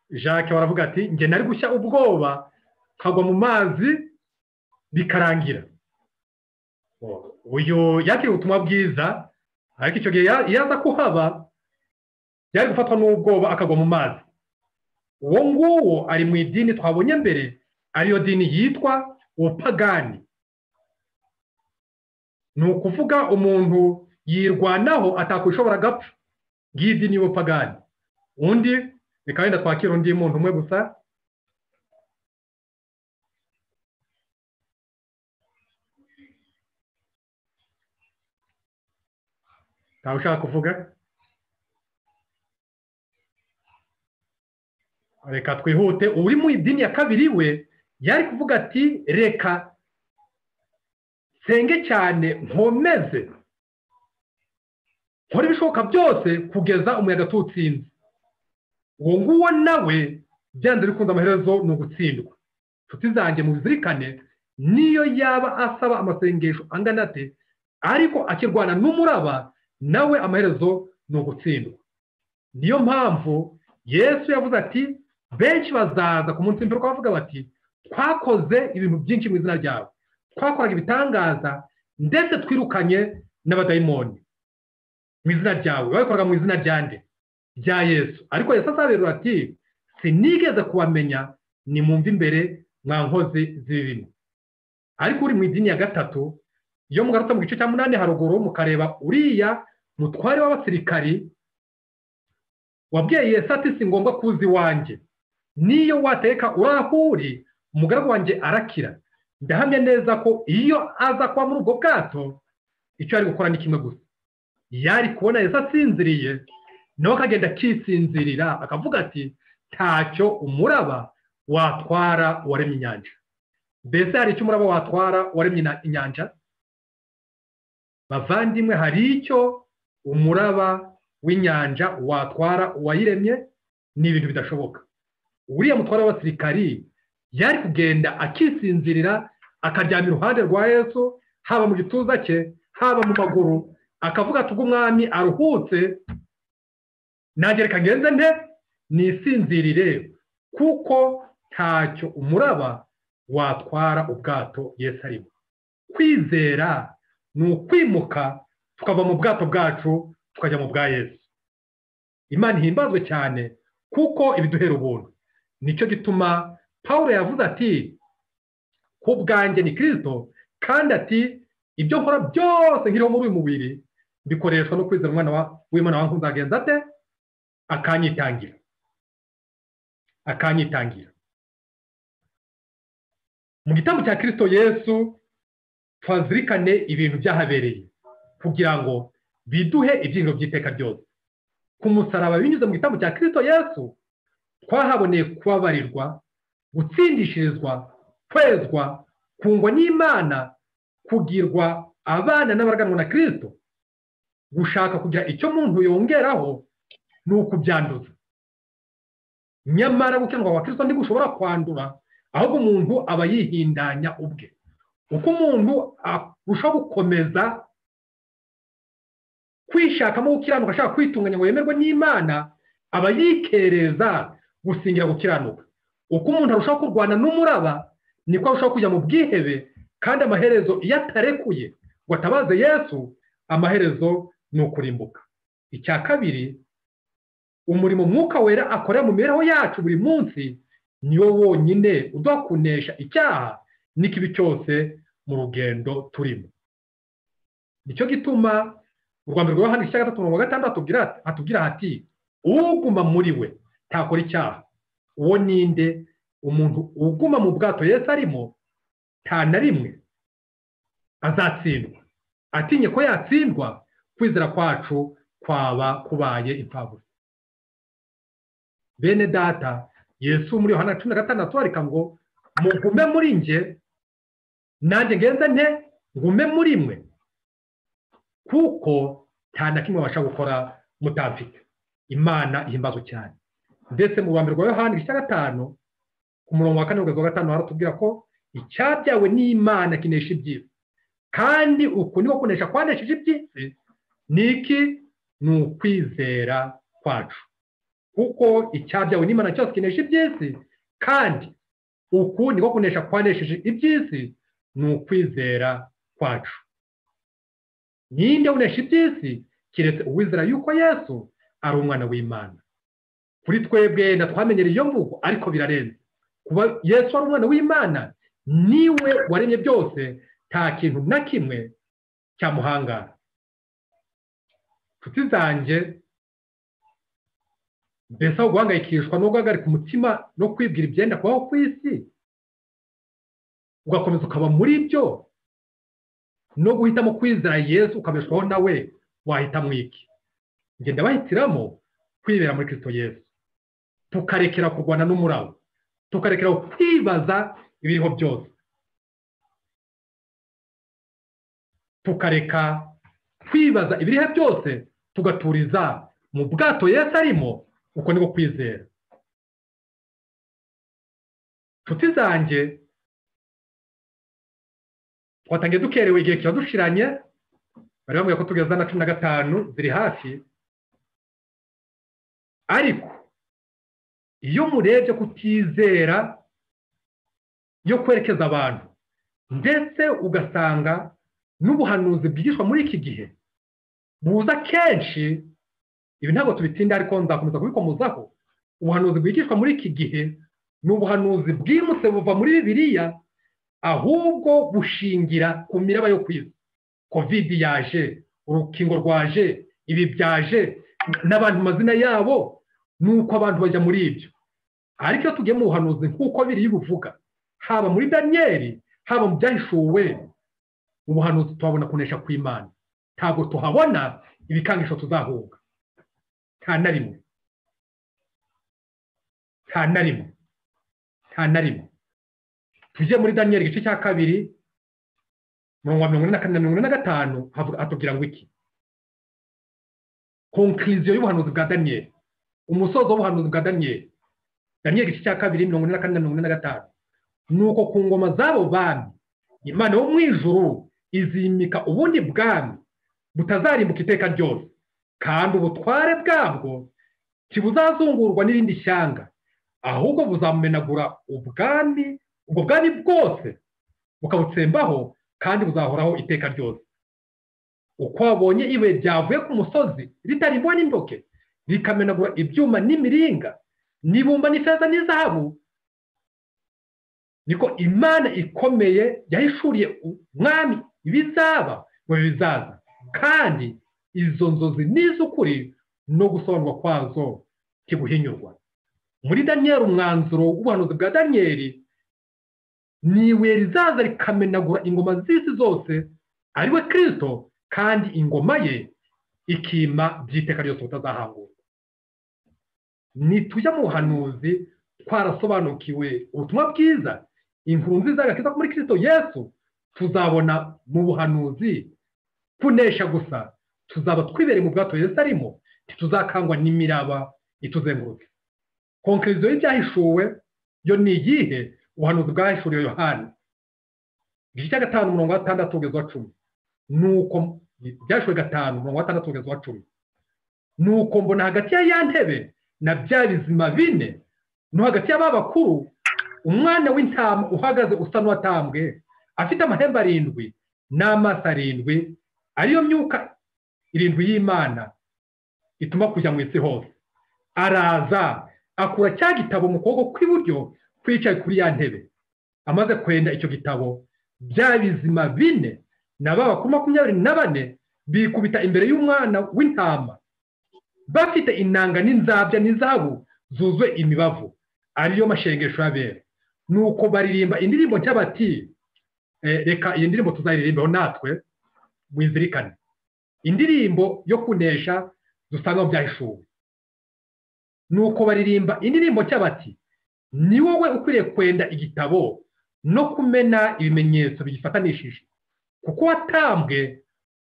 jacques waravuga ati njye nari gushya ubwoba nkagwa mu mazi bikarangira. Uyu yakiriye ubutumwa bwiza ariko icyo gihe iyo aza kuhaba yari gufatwa n'ubwoba akagwa mu mazi. Uwo nguwo ari mu idini twabonye mbere ariyo dini yitwa ubupagani ni ukuvuga umuntu yirwanaho atakwishobora agapfa ngiyi dini y'ubupagani undi reka wenda twakira undi muntu umwe gusa. Ntawe ushaka kuvuga? Reka twihute. Uri mu idini ya kabiri we yari kuvuga ati reka senge cyane nkomeze. Nkora ibishoboka byose kugeza umuyaga tuwutsinze. Uwo nguwo nawe byanze bikunze amaherezo ni ugutsindwa. Inshuti zanjye mubizirikane niyo yaba asaba amasengesho angana ate? Ariko akirwana n'umuraba nawe amaherezo ni ugutsindwa. Niyo mpamvu yesu yavuze ati benshi bazaza ku munsi w'imperuka bavuga bati twakoze ibintu byinshi mu izina ryawe. Twakoraga ibitangaza ndetse twirukanye n'abadayimoni. Mu izina ryawe. Babikoraga mu izina rya nde rya yesu. Ariko yesu azaberura ati sinigeze kubamenya nimumve imbere mwa nkozi z'ibintu ariko uri mu idini ya gatatu iyo mugarutse mu gice cya munani haruguru mukareba uriya mutware w'abasirikari wabwiye yesu ati si ngombwa kuza iwanjye. Niyo wateka uraho uri umugaragu wanjye arakira. Ndahamya neza ko iyo aza kuba muri ubwo bwato icyo ari gukora ni kimwe gusa. Yari kubona yesu asinziriye. Nawe akagenda akisinzirira. Akavuga ati ntacyo umuraba watwara uwaremye inyanja. Mbese hari icyo umuraba watwara uwaremye inyanja? Bavandimwe hari icyo umuraba w'inyanja watwara uwayiremye ni ibintu bidashoboka. Uriya mutware w'abasirikari yari kugenda akisinzirira akaryama iruhande rwa yesu haba mu gituza cye haba mu maguru akavuga ati umwami aruhutse nange reka ngenze nte? Nisinzirire kuko ntacyo umuraba watwara ubwato yesu arimo. Kwizera ni ukwimuka tukava mu bwato bwacu tukajya mu bwa yesu. Imana ihimbazwe cyane kuko ibiduhera ubuntu. Nicyo gituma paul yavuze ati ku bwanjye ni kirisito kandi ati ibyo nkora byose nkiriho muri uyu mubiri bikoreshwa no kwizera umwana w'imana wanjye nzagenza ate akanyitangira akanyitangira mu gitabo cya kirisito yesu twazirikane ibintu byahabereye kugira ngo biduhe ibyingo by'iteka byose ku musaraba binyuze mu gitabo cya kirisito yesu twahaboneye kubabarirwa gutsindishirizwa kwezwa kungwa n'imana kugirwa abana n'abaraganwa na kirisito gushaka kugira icyo muntu yongeraho ni ukubyanduza. Nyamara gukenerwa kwa kirisito ntigushobora kwandura ahubwo umuntu aba yihindanya ubwe. Uko umuntu arushaho gukomeza kwishakamo gukiranuka ashaka kwitunganya ngo yemerwe n'imana aba yikereza gusingira gukiranuka. Uko umuntu arushaho kurwana n'umuraba niko arushaho kujya mu bwihebe kandi amaherezo iyo atarekuye ngo atabaze yesu amaherezo ni ukurimbuka. Icya kabiri umurimo mwuka wera akorera mu mibereho yacu buri munsi niwo wonyine uduha kunesha icyaha n'ikibi cyose mu rugendo turimo. Nicyo gituma u rwanda rwa hano icya gatatu mirongo gatandatu hatubwira hati uguma muri we ntakora icyaha. Uwo ninde umuntu uguma mu bwato Yesu arimo nta na rimwe azatsindwa. Atinye ko yatsindwa kwizera kwacu kwaba kubaye impfabusa. Bene data yesu muri yohana cumi na gatandatu arika ngo mugume muri nge nanjye ngenze nte? Ngume muri mwe. Kuko nta na kimwe babasha gukora mutamfite. Imana ihimbazwa cyane. Ndetse mu rwanda rwa yohani igice gatanu ku murongo wa kane wa gatanu haratubwira ko icyabyawe n'imana kinesha iby'isi kandi uku niko kunesha kwanesheje iby'isi iki ni ukwizera kwacu. Kuko icyabyawe n'imana cyose kinesha iby'isi kandi uku niko kunesha kwanesheje iby'isi ni ukwizera kwacu. Ninde unesha iby'isi? Keretse uwizera yuko yesu ari umwana w'imana. Kuri twebwe twamenyera iyo mvugo ariko birarenze. Kuba yesu ari umwana w'imana ni we waremye byose nta kintu na kimwe cyamuhangara. Inshuti zanjye mbese aho guhangayikishwa no guhagarika umutima no kwibwira ibyenda kubaho ku isi ugakomeza ukaba muri byo no guhitamo kwizera yesu ukabeshwaho nawe wahitamo iki? Ngenda bahitiramo kwibera muri kirisito yesu. Tukarekera kurwana n'umurabo tukarekera kwibaza ibiriho byose. Tukareka kwibaza ibiriho byose tugaturiza mu bwato yesu arimo uko niko kwizera. Inshuti zanjye twatangiye dukerewe igihe kiba dushiranye bari bambwiye ko tugeza na cumi na gatanu ziri hafi. Ariko iyo murebye kutizera yo kwerekeza abantu ndetse ugasanga n'ubuhanuzi bwigishwa muri iki gihe buza kenshi ibi ntabwo tubitinda ariko nzakomeza kubikomozaho. Ubuhanuzi bwigishwa muri iki gihe ni ubuhanuzi bwimutse buva muri bibiliya ahubwo bushingira ku miraba yo ku kovidi yaje urukingo rwaje ibi byaje n'abantu amazina yabo ni uko abantu bajya muri ibyo. Ariko iyo tugiye mu buhanuzi nk'uko biri buvuga haba muri daniyeli haba mu byahishuwe mu buhanuzi tuhabona kunesha kw'imana. Ntabwo tuhabona ibikangisho tuzahunga nta na rimwe. Nta na rimwe. Nta na rimwe. Tujye muri daniyeli igice cya kabiri mirongo mirongo ine na kane mirongo ine na gatanu hatubwira ngo iki? Konkiriziyo y'ubuhanuzi bwa daniyeli umusozo w'ubuhanuzi bwa daniyeli daniyeli igice cya kabiri mirongo ine na kane na mirongo ine na gatanu. Ni uko ku ngoma z'abo bami imana yo mu ijuru izimika ubundi bwami butazarimbuka iteka ryose. Kandi ubutware bwabwo ntibuzazungurwa n'irindi shyanga ahubwo buzamumenagura ubwami ubwo bwami bwose bukabutsembaho kandi buzahoraho iteka ryose. Uko wabonye ibuye ryavuye ku musozi ritarimbuwe n'intoke rikamenagura ibyuma n'imiringa n'ibumba n'ifeza n'izahabu niko imana ikomeye yahishuriye umwami ibizaba ngo bizaza. Kandi izo nzozi n'iz'ukuri no gusobanurwa kwazo ntiguhinyurwa muri daniyeli umwanzuro w'ubuhanuzi bwa daniyeli ni ibuye rizaza rikamenagura ingoma z'isi zose ari we kirisito kandi ingoma ye ikima by'iteka ryose butazahangurwa nitujya mu buhanuzi twarasobanukiwe ubutumwa bwiza inkuru nziza y'agakiza muri kirisito yesu tuzabona mu buhanuzi kunesha gusa. Tuzaba twibereye mu bwato yesu arimo ntituzakangwa n'imiraba ituzengurutse. Konkiriziyo y'ibyahishuwe yo ni iyihe? Ubuhanuzi bwahishuriwe yohani igice cya gatanu mirongo gatandatu kugeza cumi. Nuko byashuwe gatanu mirongo gatandatu kugeza cumi. Nuko mbona hagati ya ya ntebe na bya bizima bine no hagati y'aba bakuru umwana w'intama uhagaze usa n'uwatambwe afite amahembe arindwi n'amaso arindwi ariyo myuka irindwi y'imana ituma kujya mu isi hose. Araza akura cya gitabo mu kuboko kw'iburyo kwicaye kuri ya ntebe. Amaze kwenda icyo gitabo bya bizima bine na ba bakuru makumyabiri na bane bikubita imbere y'umwana w'intama. Bafite inanga n'inzabya n'izabu zuzuye imibavu. Ariyo mashengesho y'abera. Nuko baririmba indirimbo nshya bati reka iyi ndirimbo tuzayiririmbeho natwe. Wizirikane indirimbo yo kunesha dusanga byahishuwe nuko baririmba indirimbo nshya bati ni wowe ukwiriye kwenda igitabo no kumena ibimenyetso bigifatanishije. Kuko watambwe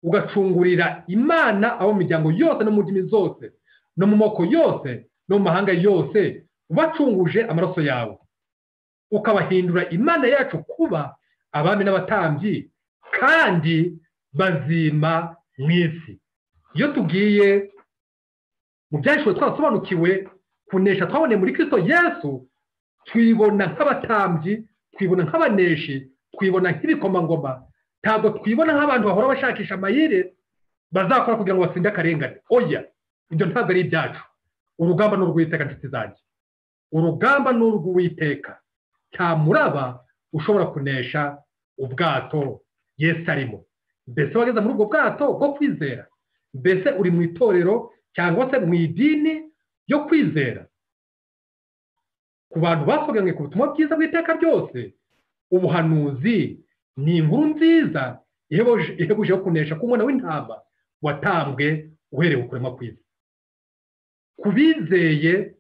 ugacungurira imana abo mu miryango yose no mu ndimi zose no mu moko yose no mu mahanga yose ubacunguje amaraso yawe. Ukabahindura imana yacu kuba abami n'abatambyi kandi bazima mu isi. Iyo tugiye mu byahishuwe twarasobanukiwe kunesha twaboneye muri kirisito yesu twibona nk'abatambyi twibona nk'abaneshi twibona nk'ibikomangoma. Ntabwo twibona nk'abantu bahora bashakisha amayire bazakora kugira ngo batsinde akarengane. Oya ibyo ntabwo ari ibyacu. Urugamba ni urw'uwiteka inshuti zanjye. Urugamba ni urw'uwiteka. Nta muraba ushobora kunesha ubwato Yesu arimo. Mbese wageze muri ubwo bwato bwo kwizera. Mbese uri mu itorero cyangwa se mu idini yo kwizera? Ku bantu basogamwe ku butumwa bwiza bw'iteka ryose ubuhanuzi ni inkuru nziza ihebuje yo kunesha k'umwana w'intama watambwe uhereye kurema kw'isi ku bizeye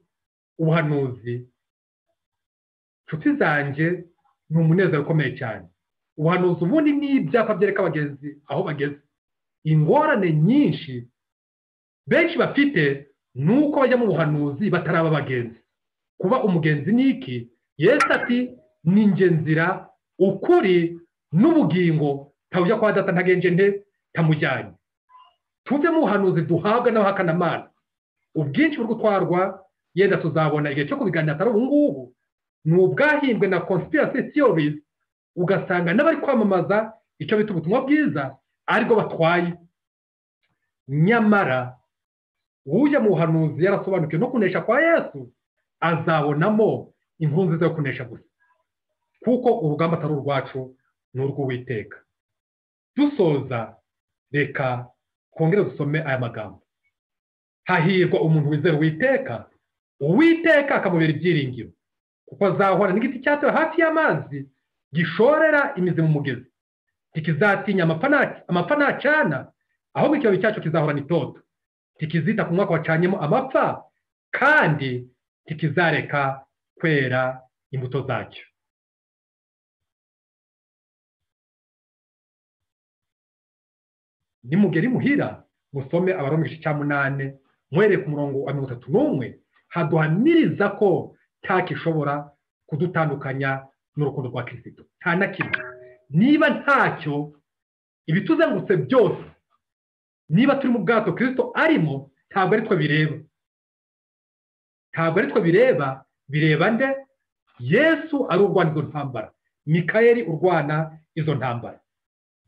ubuhanuzi inshuti zanjye ni umunezero ukomeye cyane. Ubuhanuzi ubundi ni ibyapa byereka abagenzi aho bageze. Ingorane nyinshi benshi bafite ni uko bajya mu buhanuzi bataraba abagenzi. Kuba umugenzi ni iki? Yesu ati ni njye nzira ukuri n'ubugingo. Ntawujya kwa data ntagenje nte ntamujyanye tuve mu buhanuzi duhabwa n'abahakanamana ubwinshi bwo gutwarwa yenda tuzabona. Igihe cyo kubiganira atari ubu ngubu ni ubwahimbwe na conspiracy theories ugasanga n'abari kwamamaza icyo bita ubutumwa bwiza ari bwo batwaye. Nyamara uje mu buhanuzi yarasobanukiwe no kunesha kwa yesu azabonamo inkuru nziza yo kunesha gusa. Kuko urugamba atari urwacu ni urw'uwiteka. Dusoza reka twongere dusome aya magambo. Hahirwa umuntu wizera uwiteka uwiteka akamubera ibyiringiro. Kuko azahora n'igiti cyatewe hafi y'amazi gishorera imizi mu mugezi. Ntikizatinya amapfa nacana ahubwo ikibabi cyacyo kizahorana itoto ntikizita ku mwaka wacanyemo amapfa kandi ntikizareka kwera imbuto zacyo. Nimugera imuhira musome abaroma igice cya munani mwereye ku murongo wa mirongo itatu n'umwe haduhamiriza ko ntakishobora kudutandukanya n'urukundo rwa kirisito nta na kimwe. Niba ntacyo ibituzengurutse byose niba turi mu bwato kirisito arimo ntabwo ari twe bireba. Ntabwo ari twe bireba bireba nde? Yesu ari urwana izo ntambara mikayeli urwana izo ntambara.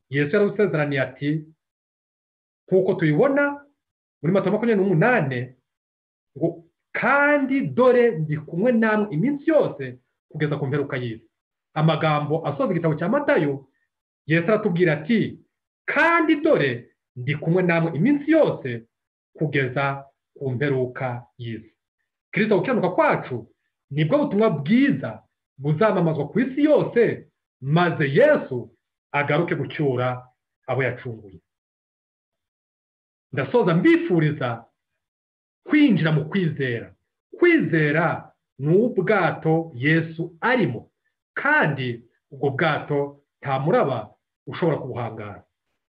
Yesu yarabusezeraniye ati nk'uko tubibona muri mato makumyabiri n'umunani kandi dore ndi kumwe namwe iminsi yose kugeza ku mperuka y'isi. Amagambo asoza igitabo cya matayo yesu aratubwira ati kandi dore ndi kumwe namwe iminsi yose kugeza ku mperuka y'isi. Kirisita gukiranuka kwacu ni bwo butumwa bwiza buzamamazwa ku isi yose maze yesu agaruke gucyura abo yacunguye. Ndasoza mbifuriza kwinjira mu kwizera. Kwizera ni ubwato yesu arimo. Kandi ubwo bwato nta muraba ushobora kubuhangara.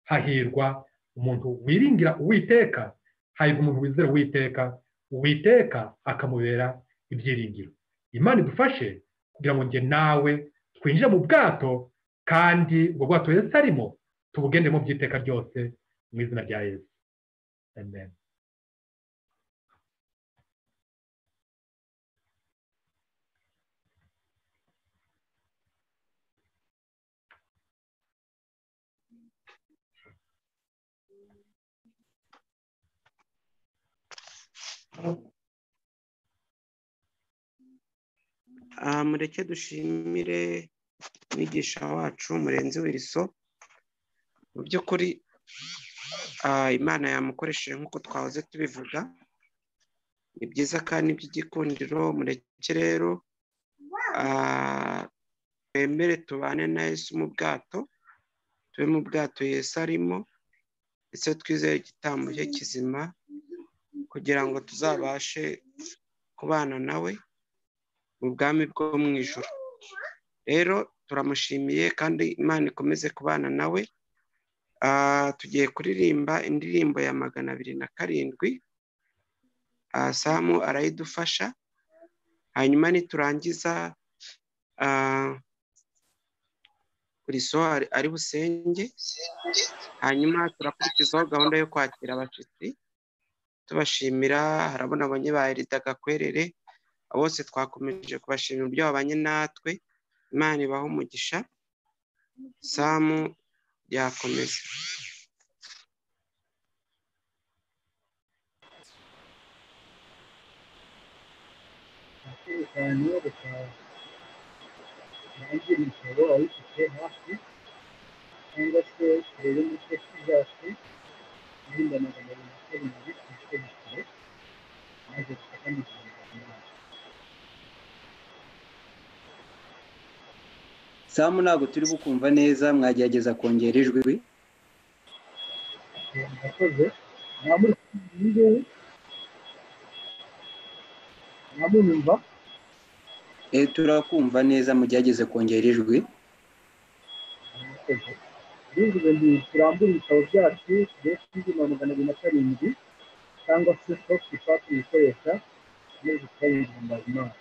Hahirwa umuntu wiringira uwiteka hahirwa umuntu wizera uwiteka uwiteka akamubera ibyiringiro. Imana idufashe kugira ngo njye nawe twinjire mu bwato kandi ubwo bwato yesu arimo tubugendemo by'iteka ryose mu izina rya yesu. Amen.
Mureke dushimire mwigisha wacu murenzi w'iriso mu by'ukuri ah, imana yamukoresheje nk'uko twahoze tubivuga. Ni byiza kandi by'igikundiro mureke rero ah, twemere tubane na yesu mu bwato tube mu bwato yesu arimo ndetse twizere igitambo cye kizima kugira ngo tuzabashe kubana nawe mu bwami bwo mu ijoro rero turamushimiye kandi imana ikomeze kubana nawe. Ah, tugiye kuririmba indirimbo ya magana abiri na karindwi. Ah, samu arayidufasha hanyuma niturangiza ah, buri so ari ari busenge. Hanyuma turakurikizaho gahunda yo kwakira abashyitsi. Tubashimira harabona abanye ba Erida Gakwerere bose twakomeje kubashimira uburyo babanye natwe. Imana ibaha umugisha. Samu yakomeza.
Nanjye cyangwa se na twisekere maze
samu ntabwo turi bukumva neza mwagerageza kongera ijwi
murakoze mwamunyumva
Eh, turakumva neza mugerageze kongera ijwi
murakoze bivuze ngo turambure ibitabo byacu tugere kuri magana abiri na karindwi cyangwa se sofuti fati ibikoresha maze tukayihimbaza imana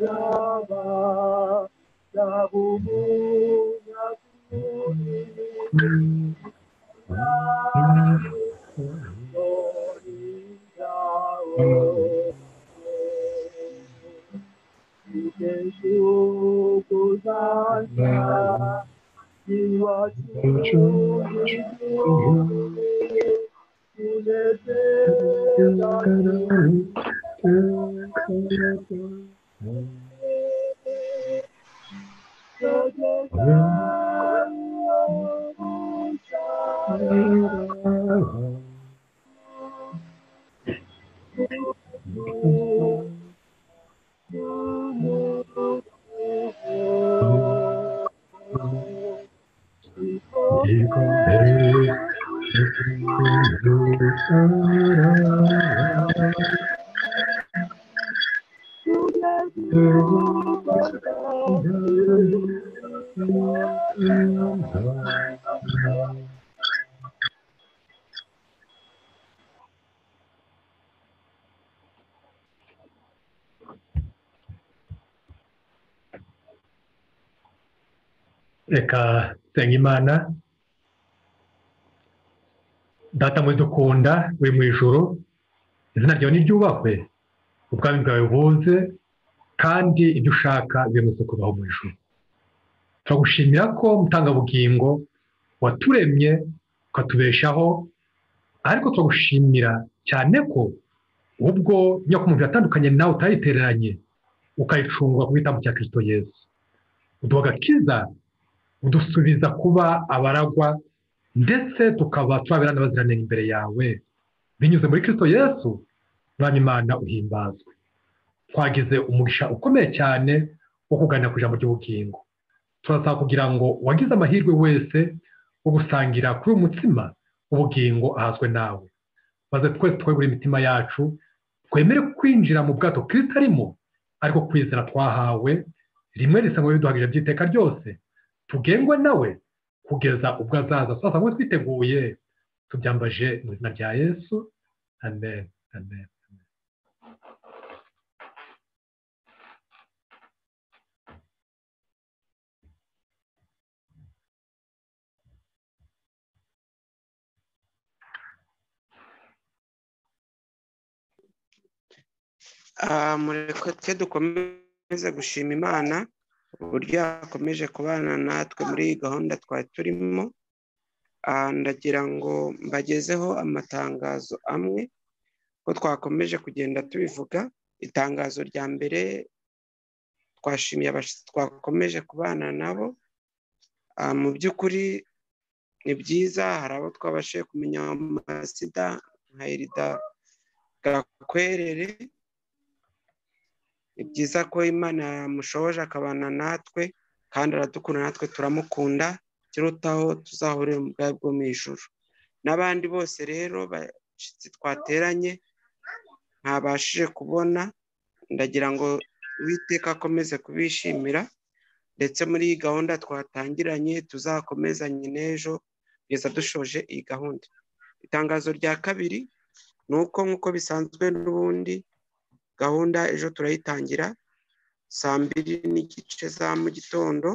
reka
senga imana data muri dukunda uri mu ijoro izina ryawe niryubahwe ubwami bwawe buze kandi ibyo ushaka bimaze kubaho mu ijoro turagushimira ko mutangabugingo waturemye ukatubeshaho ariko turagushimira cyane ko ubwo nyako umuntu yatandukanye nawe utayitereranye ukayicungwa ku gitambo cya kirisito yesu. Uduha agakiza udusubiza kuba abaragwa ndetse tukaba twabera baziranira imbere yawe. Binyuze muri kirisito yesu imana uhimbazwe. Twagize umugisha ukomeye cyane wo kuganira ku ijambo ry'ubugingo. Turasaba kugira ngo uwagize amahirwe wese wo gusangira kuri uyu mutsima w'ubugingo ahazwe nawe. Maze twese twegure imitima yacu twemere kwinjira mu bwato kirisito arimo ariko kwizera twahawe rimwe risa ngo biduhagije by'iteka ryose tugengwe nawe kugeza ubwo azaza. Sasa ngo twiteguye tubyambaje mu izina rya yesu. Amen. Amen.
Mureko twe dukomeze gushima imana uburyo yakomeje kubana natwe muri iyi gahunda twari turimo. Ah, ndagira ngo mbagezeho amatangazo amwe ko twakomeje kugenda tubivuga. Itangazo rya mbere twashimiye twakomeje kubana nabo. Ah, mu by'ukuri ni byiza hari abo twabashije kumenya amasida nka erida gakwerere ni byiza ko imana yamushoboje akabana natwe kandi aradukunda natwe turamukunda kirutaho tuzahurira mu bwawe bwo mu ijoro n'abandi bose rero bashyitsi twateranye ntabashije kubona ndagira ngo uwiteka akomeze kubishimira ndetse muri iyi gahunda twatangiranye tuzakomezanye n'ejo kugeza dushoje iyi gahunda. Itangazo rya kabiri ni uko nk'uko bisanzwe n'ubundi gahunda ejo turayitangira saa mbiri n'igice za mu gitondo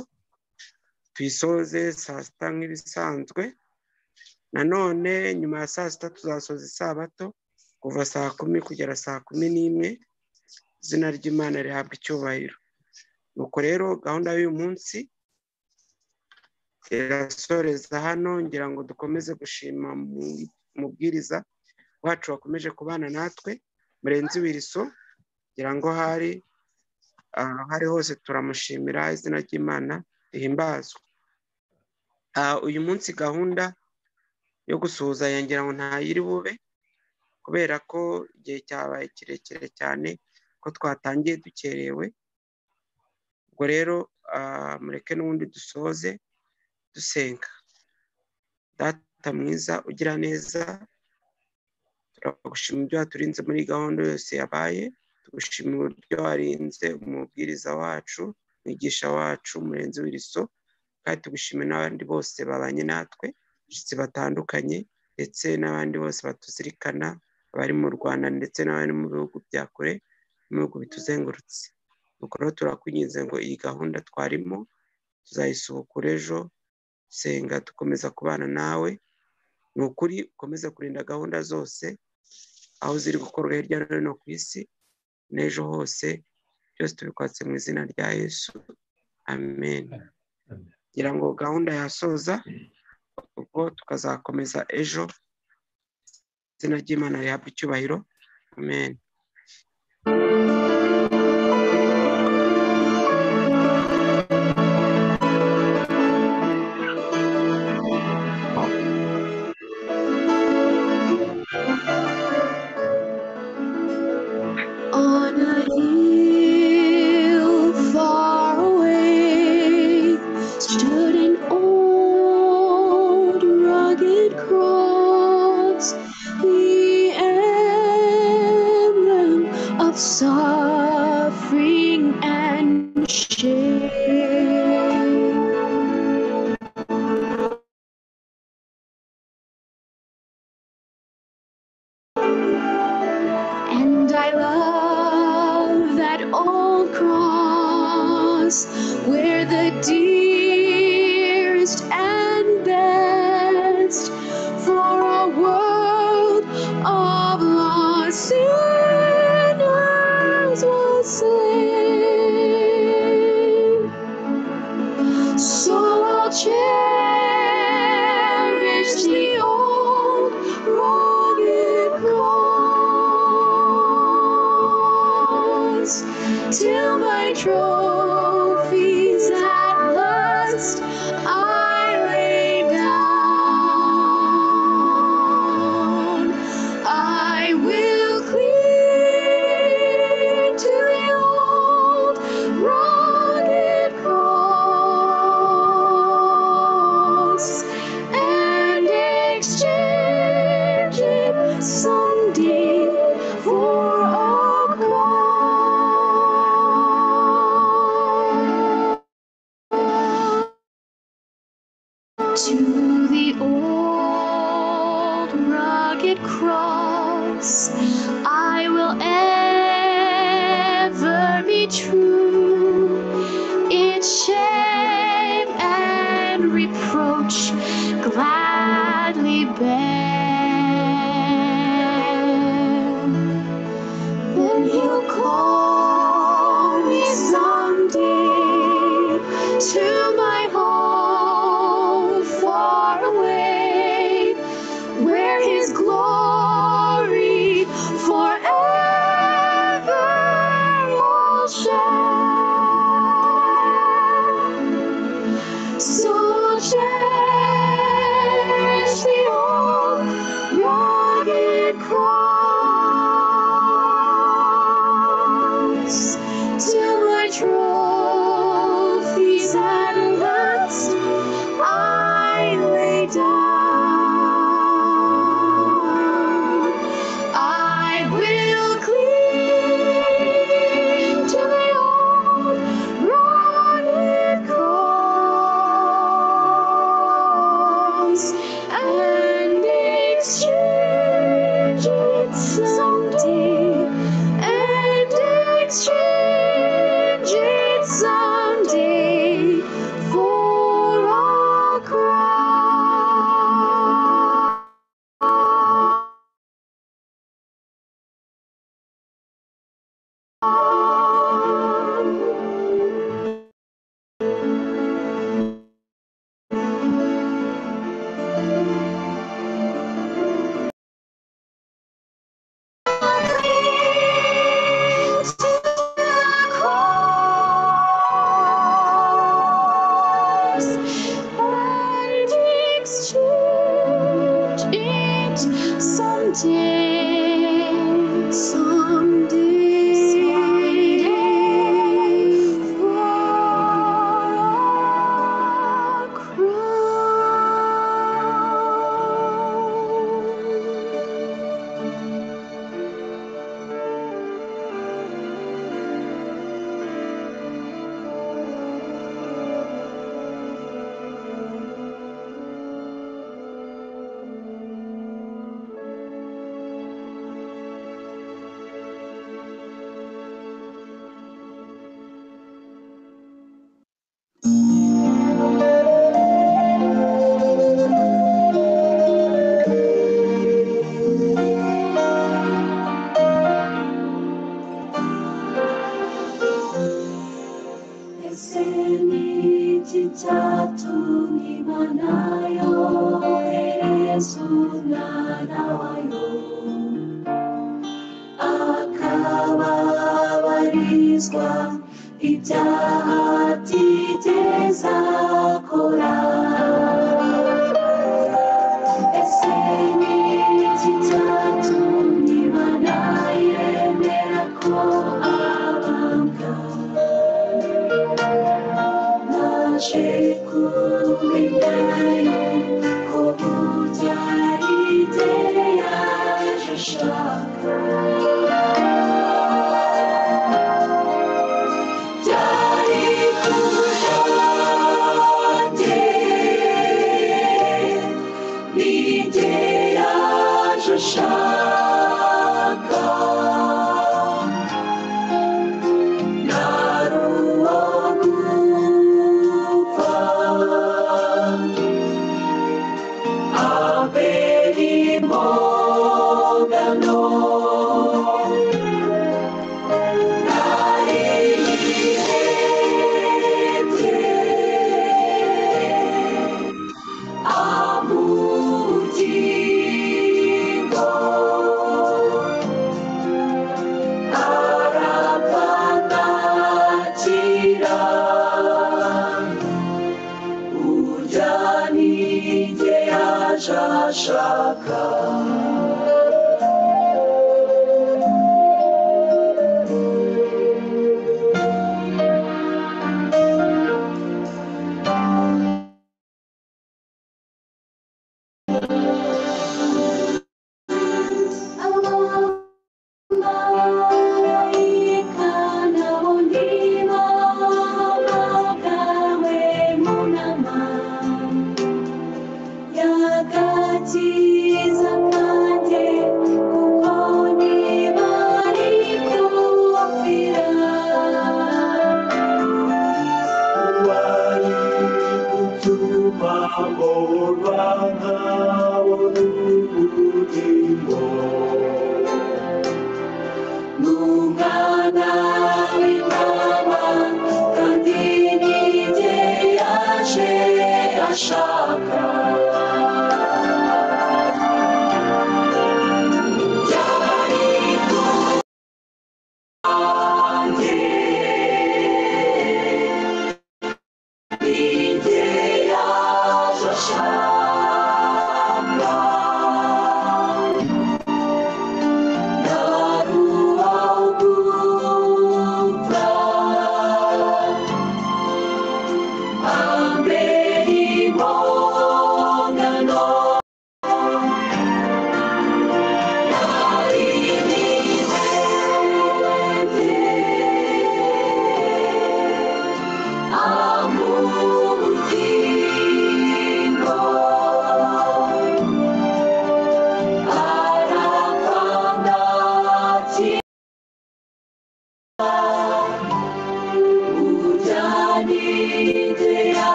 tuyisoze saa sita nk'ibisanzwe. Nanone nyuma ya saa sita tuzasoza isabato kuva saa kumi kugera saa kumi n'imwe izina ry'imana rihabwa icyubahiro. Nuko rero gahunda y'uyu munsi irasoreza hano ngira ngo dukomeze gushima umubwiriza wacu wakomeje kubana natwe murenzi wiriso kugira ngo hari ahari hose turamushimira izina ry'imana rihimbazwa uyu munsi gahunda yo gusuhuzanya ngira ngo ntayiri bube kubera ko igihe cyabaye kirekire cyane ko twatangiye dukerewe. Ubwo rero mureke n'ubundi dusoze dusenga. Data mwiza ugira neza turagushima ibyo waturinze muri gahunda yose yabaye. Tugushima uburyo warinze umubwiriza wacu mwigisha wacu murenzi w'iriso kandi tugushime n'abandi bose babanye natwe abashyitsi batandukanye ndetse n'abandi bose batuzirikana abari mu rwanda ndetse n'abari mu bihugu bya kure mu bihugu bituzengurutse. Nuko rero turakwinginze ngo iyi gahunda twarimo tuzayisubukura ejo senga dukomeza kubana nawe. Ni ukuri ukomeze kurinda gahunda zose aho ziri gukorwa hirya no hino ku isi n'ejo hose byose tubikwatse mu izina rya yesu. Amen. Kugira ngo gahunda yasoza ubwo tukazakomeza ejo izina ry'imana rihabwa icyubahiro. Amen.